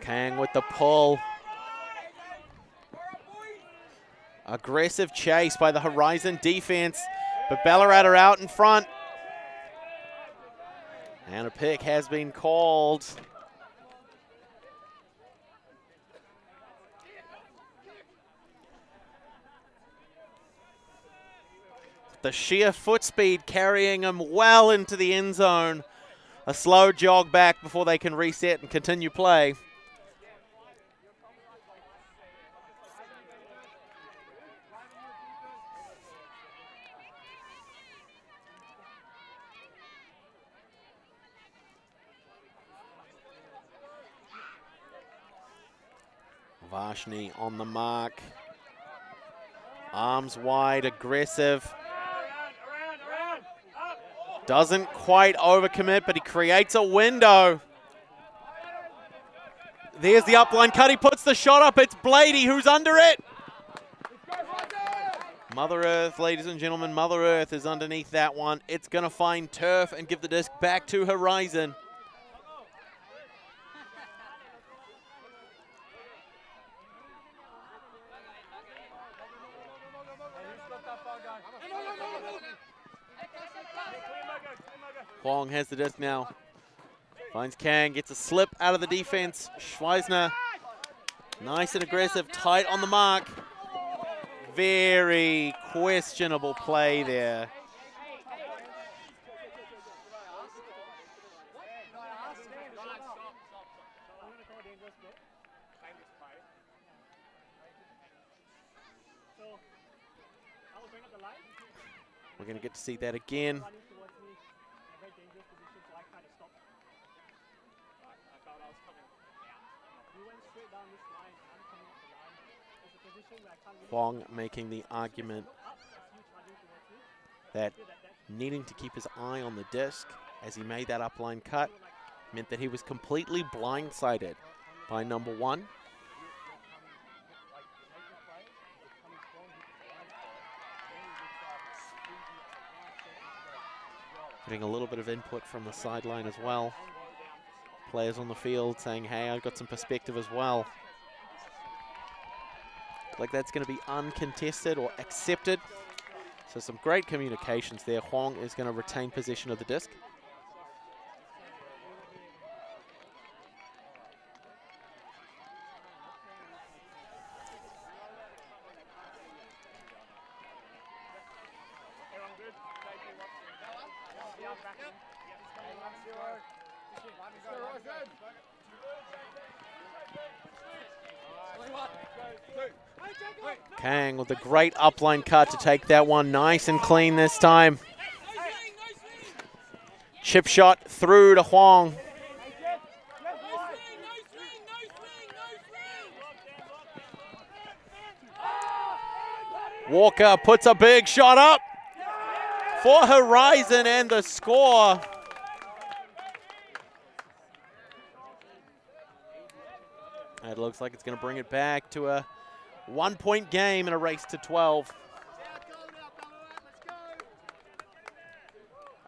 Kang with the pull. Aggressive chase by the Horizon defense, but Ballarat are out in front. And a pick has been called. The sheer foot speed carrying them well into the end zone. A slow jog back before they can reset and continue play. On the mark. Arms wide, aggressive. Doesn't quite overcommit, but he creates a window. There's the upline cut. He puts the shot up. It's Blady who's under it. Mother Earth, ladies and gentlemen, Mother Earth is underneath that one. It's going to find turf and give the disc back to Horizon. Huang has the disc now. Finds Kang, gets a slip out of the defense. Schweisner, nice and aggressive, tight on the mark. Very questionable play there. We're going to get to see that again. Huang making the argument that needing to keep his eye on the disc as he made that upline cut meant that he was completely blindsided by number one. Getting a little bit of input from the sideline as well. Players on the field saying, hey, I've got some perspective as well like that's going to be uncontested or accepted. So some great communications there. Huang is going to retain possession of the disc. Kang with a great upline cut to take that one nice and clean this time. Chip shot through to Huang. Walker puts a big shot up for Horizon and the score. It looks like it's going to bring it back to a one point game in a race to 12.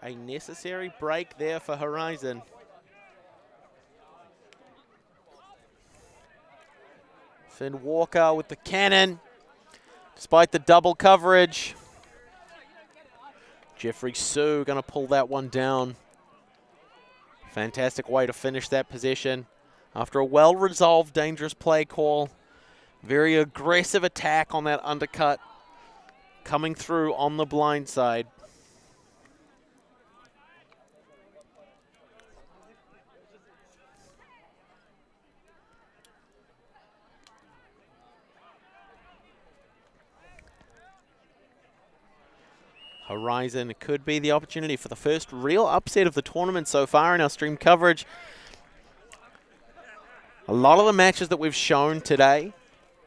A necessary break there for Horizon. Finn Walker with the cannon, despite the double coverage. Jeffrey Sue going to pull that one down. Fantastic way to finish that possession after a well-resolved dangerous play call. Very aggressive attack on that undercut coming through on the blind side. Horizon could be the opportunity for the first real upset of the tournament so far in our stream coverage. A lot of the matches that we've shown today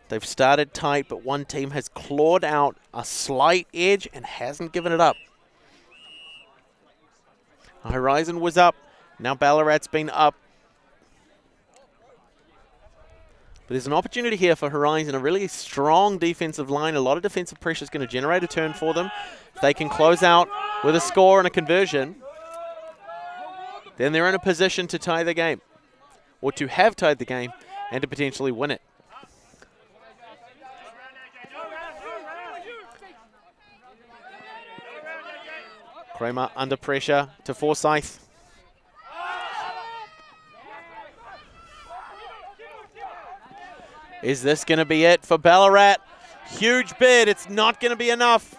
They've started tight, but one team has clawed out a slight edge and hasn't given it up. Horizon was up. Now Ballarat's been up. But there's an opportunity here for Horizon, a really strong defensive line. A lot of defensive pressure is going to generate a turn for them. If they can close out with a score and a conversion, then they're in a position to tie the game, or to have tied the game, and to potentially win it. Kramer under pressure to Forsyth. Is this going to be it for Ballarat? Huge bid. It's not going to be enough.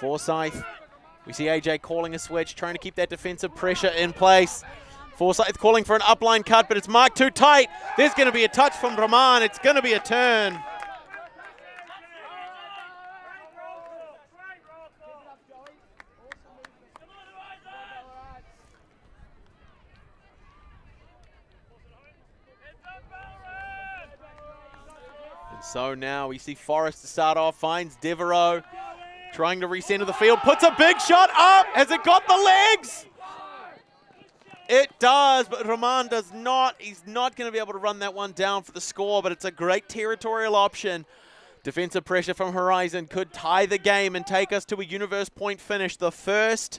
Forsyth. We see AJ calling a switch, trying to keep that defensive pressure in place. Forsyth calling for an upline cut, but it's marked too tight. There's going to be a touch from Brahman. It's going to be a turn. And so now we see Forrest to start off, finds Devereaux, trying to recenter the field, puts a big shot up. Has it got the legs? It does, but Roman does not. He's not going to be able to run that one down for the score, but it's a great territorial option. Defensive pressure from Horizon could tie the game and take us to a universe point finish, the first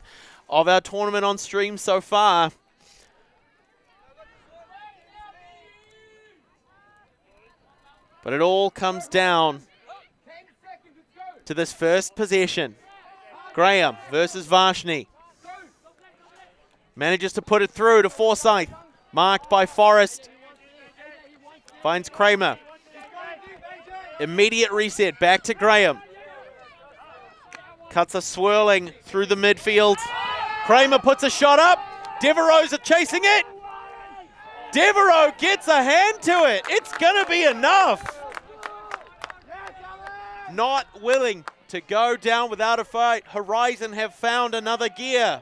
of our tournament on stream so far. But it all comes down to this first possession. Graham versus Varshni. Manages to put it through to Forsyth. Marked by Forrest. Finds Kramer. Immediate reset. Back to Graham. Cuts are swirling through the midfield. Kramer puts a shot up. Devereaux's chasing it. Devereaux gets a hand to it. It's going to be enough. Not willing to go down without a fight. Horizon have found another gear.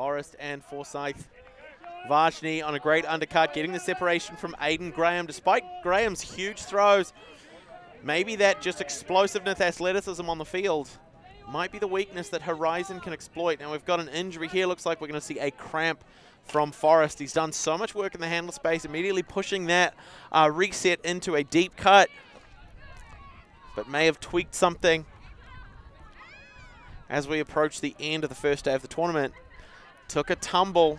Forrest and Forsyth. Varshni on a great undercut, getting the separation from Aiden Graham. Despite Graham's huge throws, maybe that just explosiveness, athleticism on the field might be the weakness that Horizon can exploit. Now we've got an injury here. Looks like we're going to see a cramp from Forrest. He's done so much work in the handle space, immediately pushing that uh, reset into a deep cut, but may have tweaked something as we approach the end of the first day of the tournament. Took a tumble.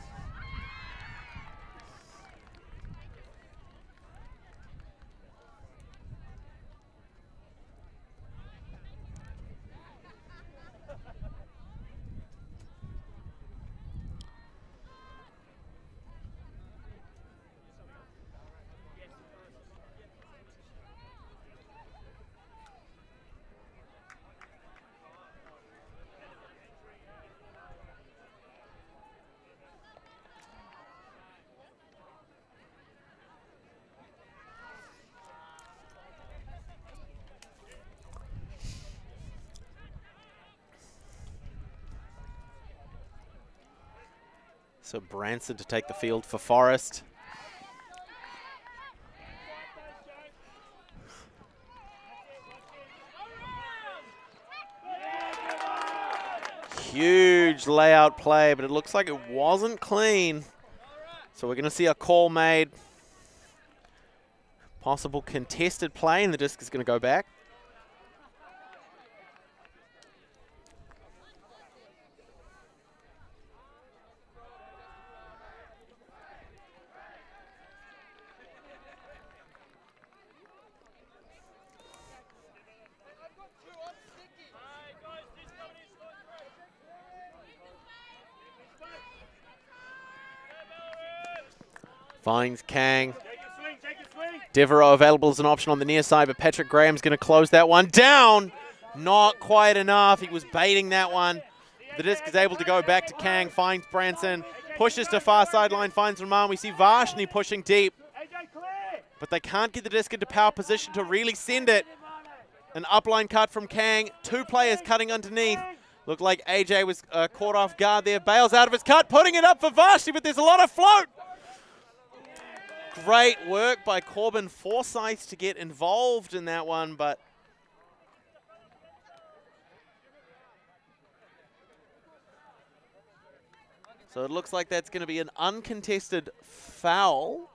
So Branson to take the field for Forrest. Huge layout play, but it looks like it wasn't clean. So we're going to see a call made. Possible contested play, and the disc is going to go back. Finds Kang. Devereaux available as an option on the near side, but Patrick Graham's going to close that one down. Not quite enough. He was baiting that one. The disc is able to go back to Kang, finds Branson, pushes to far sideline, finds Raman. We see Varshni pushing deep, but they can't get the disc into power position to really send it. An upline cut from Kang, two players cutting underneath. Looked like AJ was uh, caught off guard there. Bails out of his cut, putting it up for Varshni, but there's a lot of float. Great work by Corbin Forsyth to get involved in that one, but So it looks like that's going to be an uncontested foul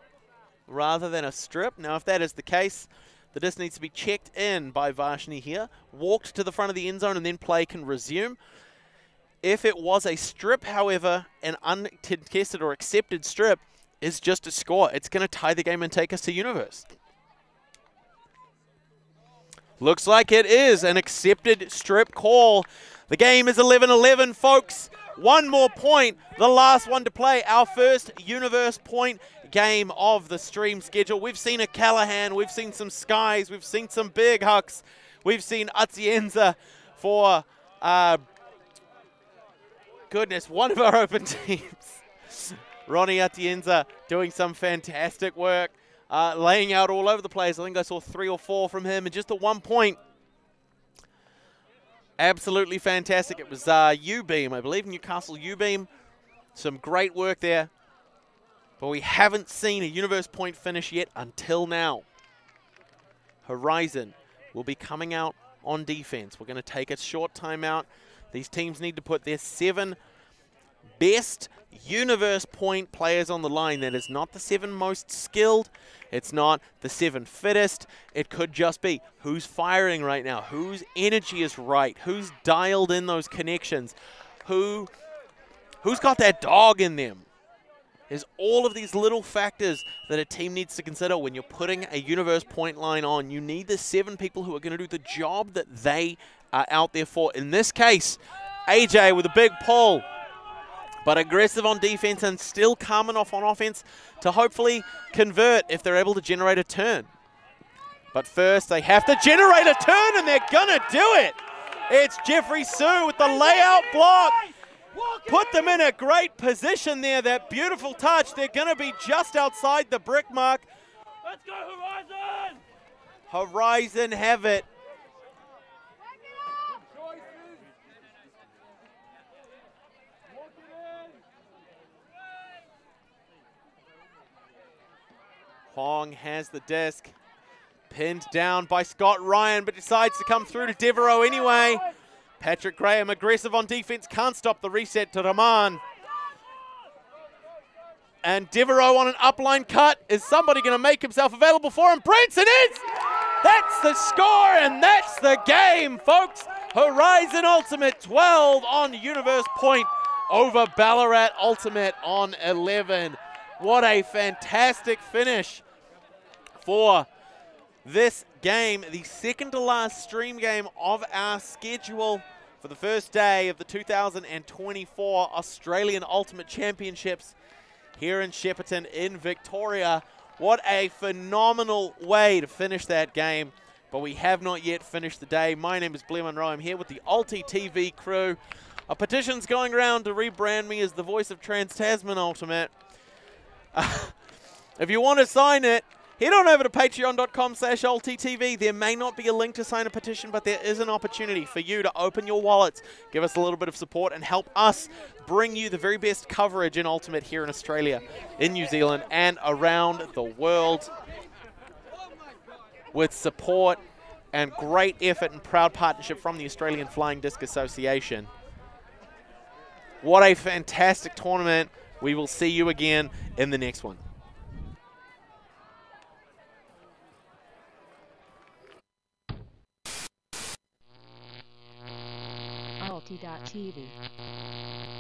rather than a strip. Now, if that is the case, the disc needs to be checked in by Varshni here, walked to the front of the end zone, and then play can resume. If it was a strip, however, an uncontested or accepted strip, is just a score. It's going to tie the game and take us to Universe. Looks like it is an accepted strip call. The game is 11-11, folks. One more point, the last one to play. Our first Universe point game of the stream schedule. We've seen a Callahan, we've seen some Skies, we've seen some Big Hucks, we've seen Atienza for, uh, goodness, one of our open teams. Ronnie Atienza doing some fantastic work, uh, laying out all over the place. I think I saw three or four from him, and just at one point, absolutely fantastic. It was uh, U-Beam, I believe, Newcastle U-Beam. Some great work there. But we haven't seen a Universe point finish yet until now. Horizon will be coming out on defense. We're going to take a short timeout. These teams need to put their seven best universe point players on the line. That is not the seven most skilled. It's not the seven fittest. It could just be who's firing right now, whose energy is right, who's dialed in those connections, who, who's got that dog in them. There's all of these little factors that a team needs to consider when you're putting a universe point line on. You need the seven people who are going to do the job that they are out there for. In this case, AJ with a big pull, but aggressive on defense and still calm enough on offense to hopefully convert if they're able to generate a turn. But first, they have to generate a turn, and they're going to do it. It's Jeffrey Sue with the layout block. Put them in a great position there. That beautiful touch. They're going to be just outside the brick mark. Let's go, Horizon! Horizon have it. Hong has the disc. Pinned down by Scott Ryan, but decides to come through to Devereaux anyway. Patrick Graham, aggressive on defense, can't stop the reset to Raman. And Devereaux on an upline cut. Is somebody going to make himself available for him? Branson is! That's the score, and that's the game, folks. Horizon Ultimate 12 on Universe Point over Ballarat Ultimate on 11. What a fantastic finish for this game, the second to last stream game of our schedule for the first day of the 2024 Australian Ultimate Championships here in Shepparton in Victoria. What a phenomenal way to finish that game. But we have not yet finished the day. My name is Blair Monroe. I'm here with the ULTI.TV crew. A petition's going around to rebrand me as the voice of Trans Tasman Ultimate. If you want to sign it, Head on over to patreon.com slash ultitv. There may not be a link to sign a petition, but there is an opportunity for you to open your wallets, give us a little bit of support, and help us bring you the very best coverage in Ultimate here in Australia, in New Zealand, and around the world with support and great effort and proud partnership from the Australian Flying Disc Association. What a fantastic tournament. We will see you again in the next one. Multi.tv.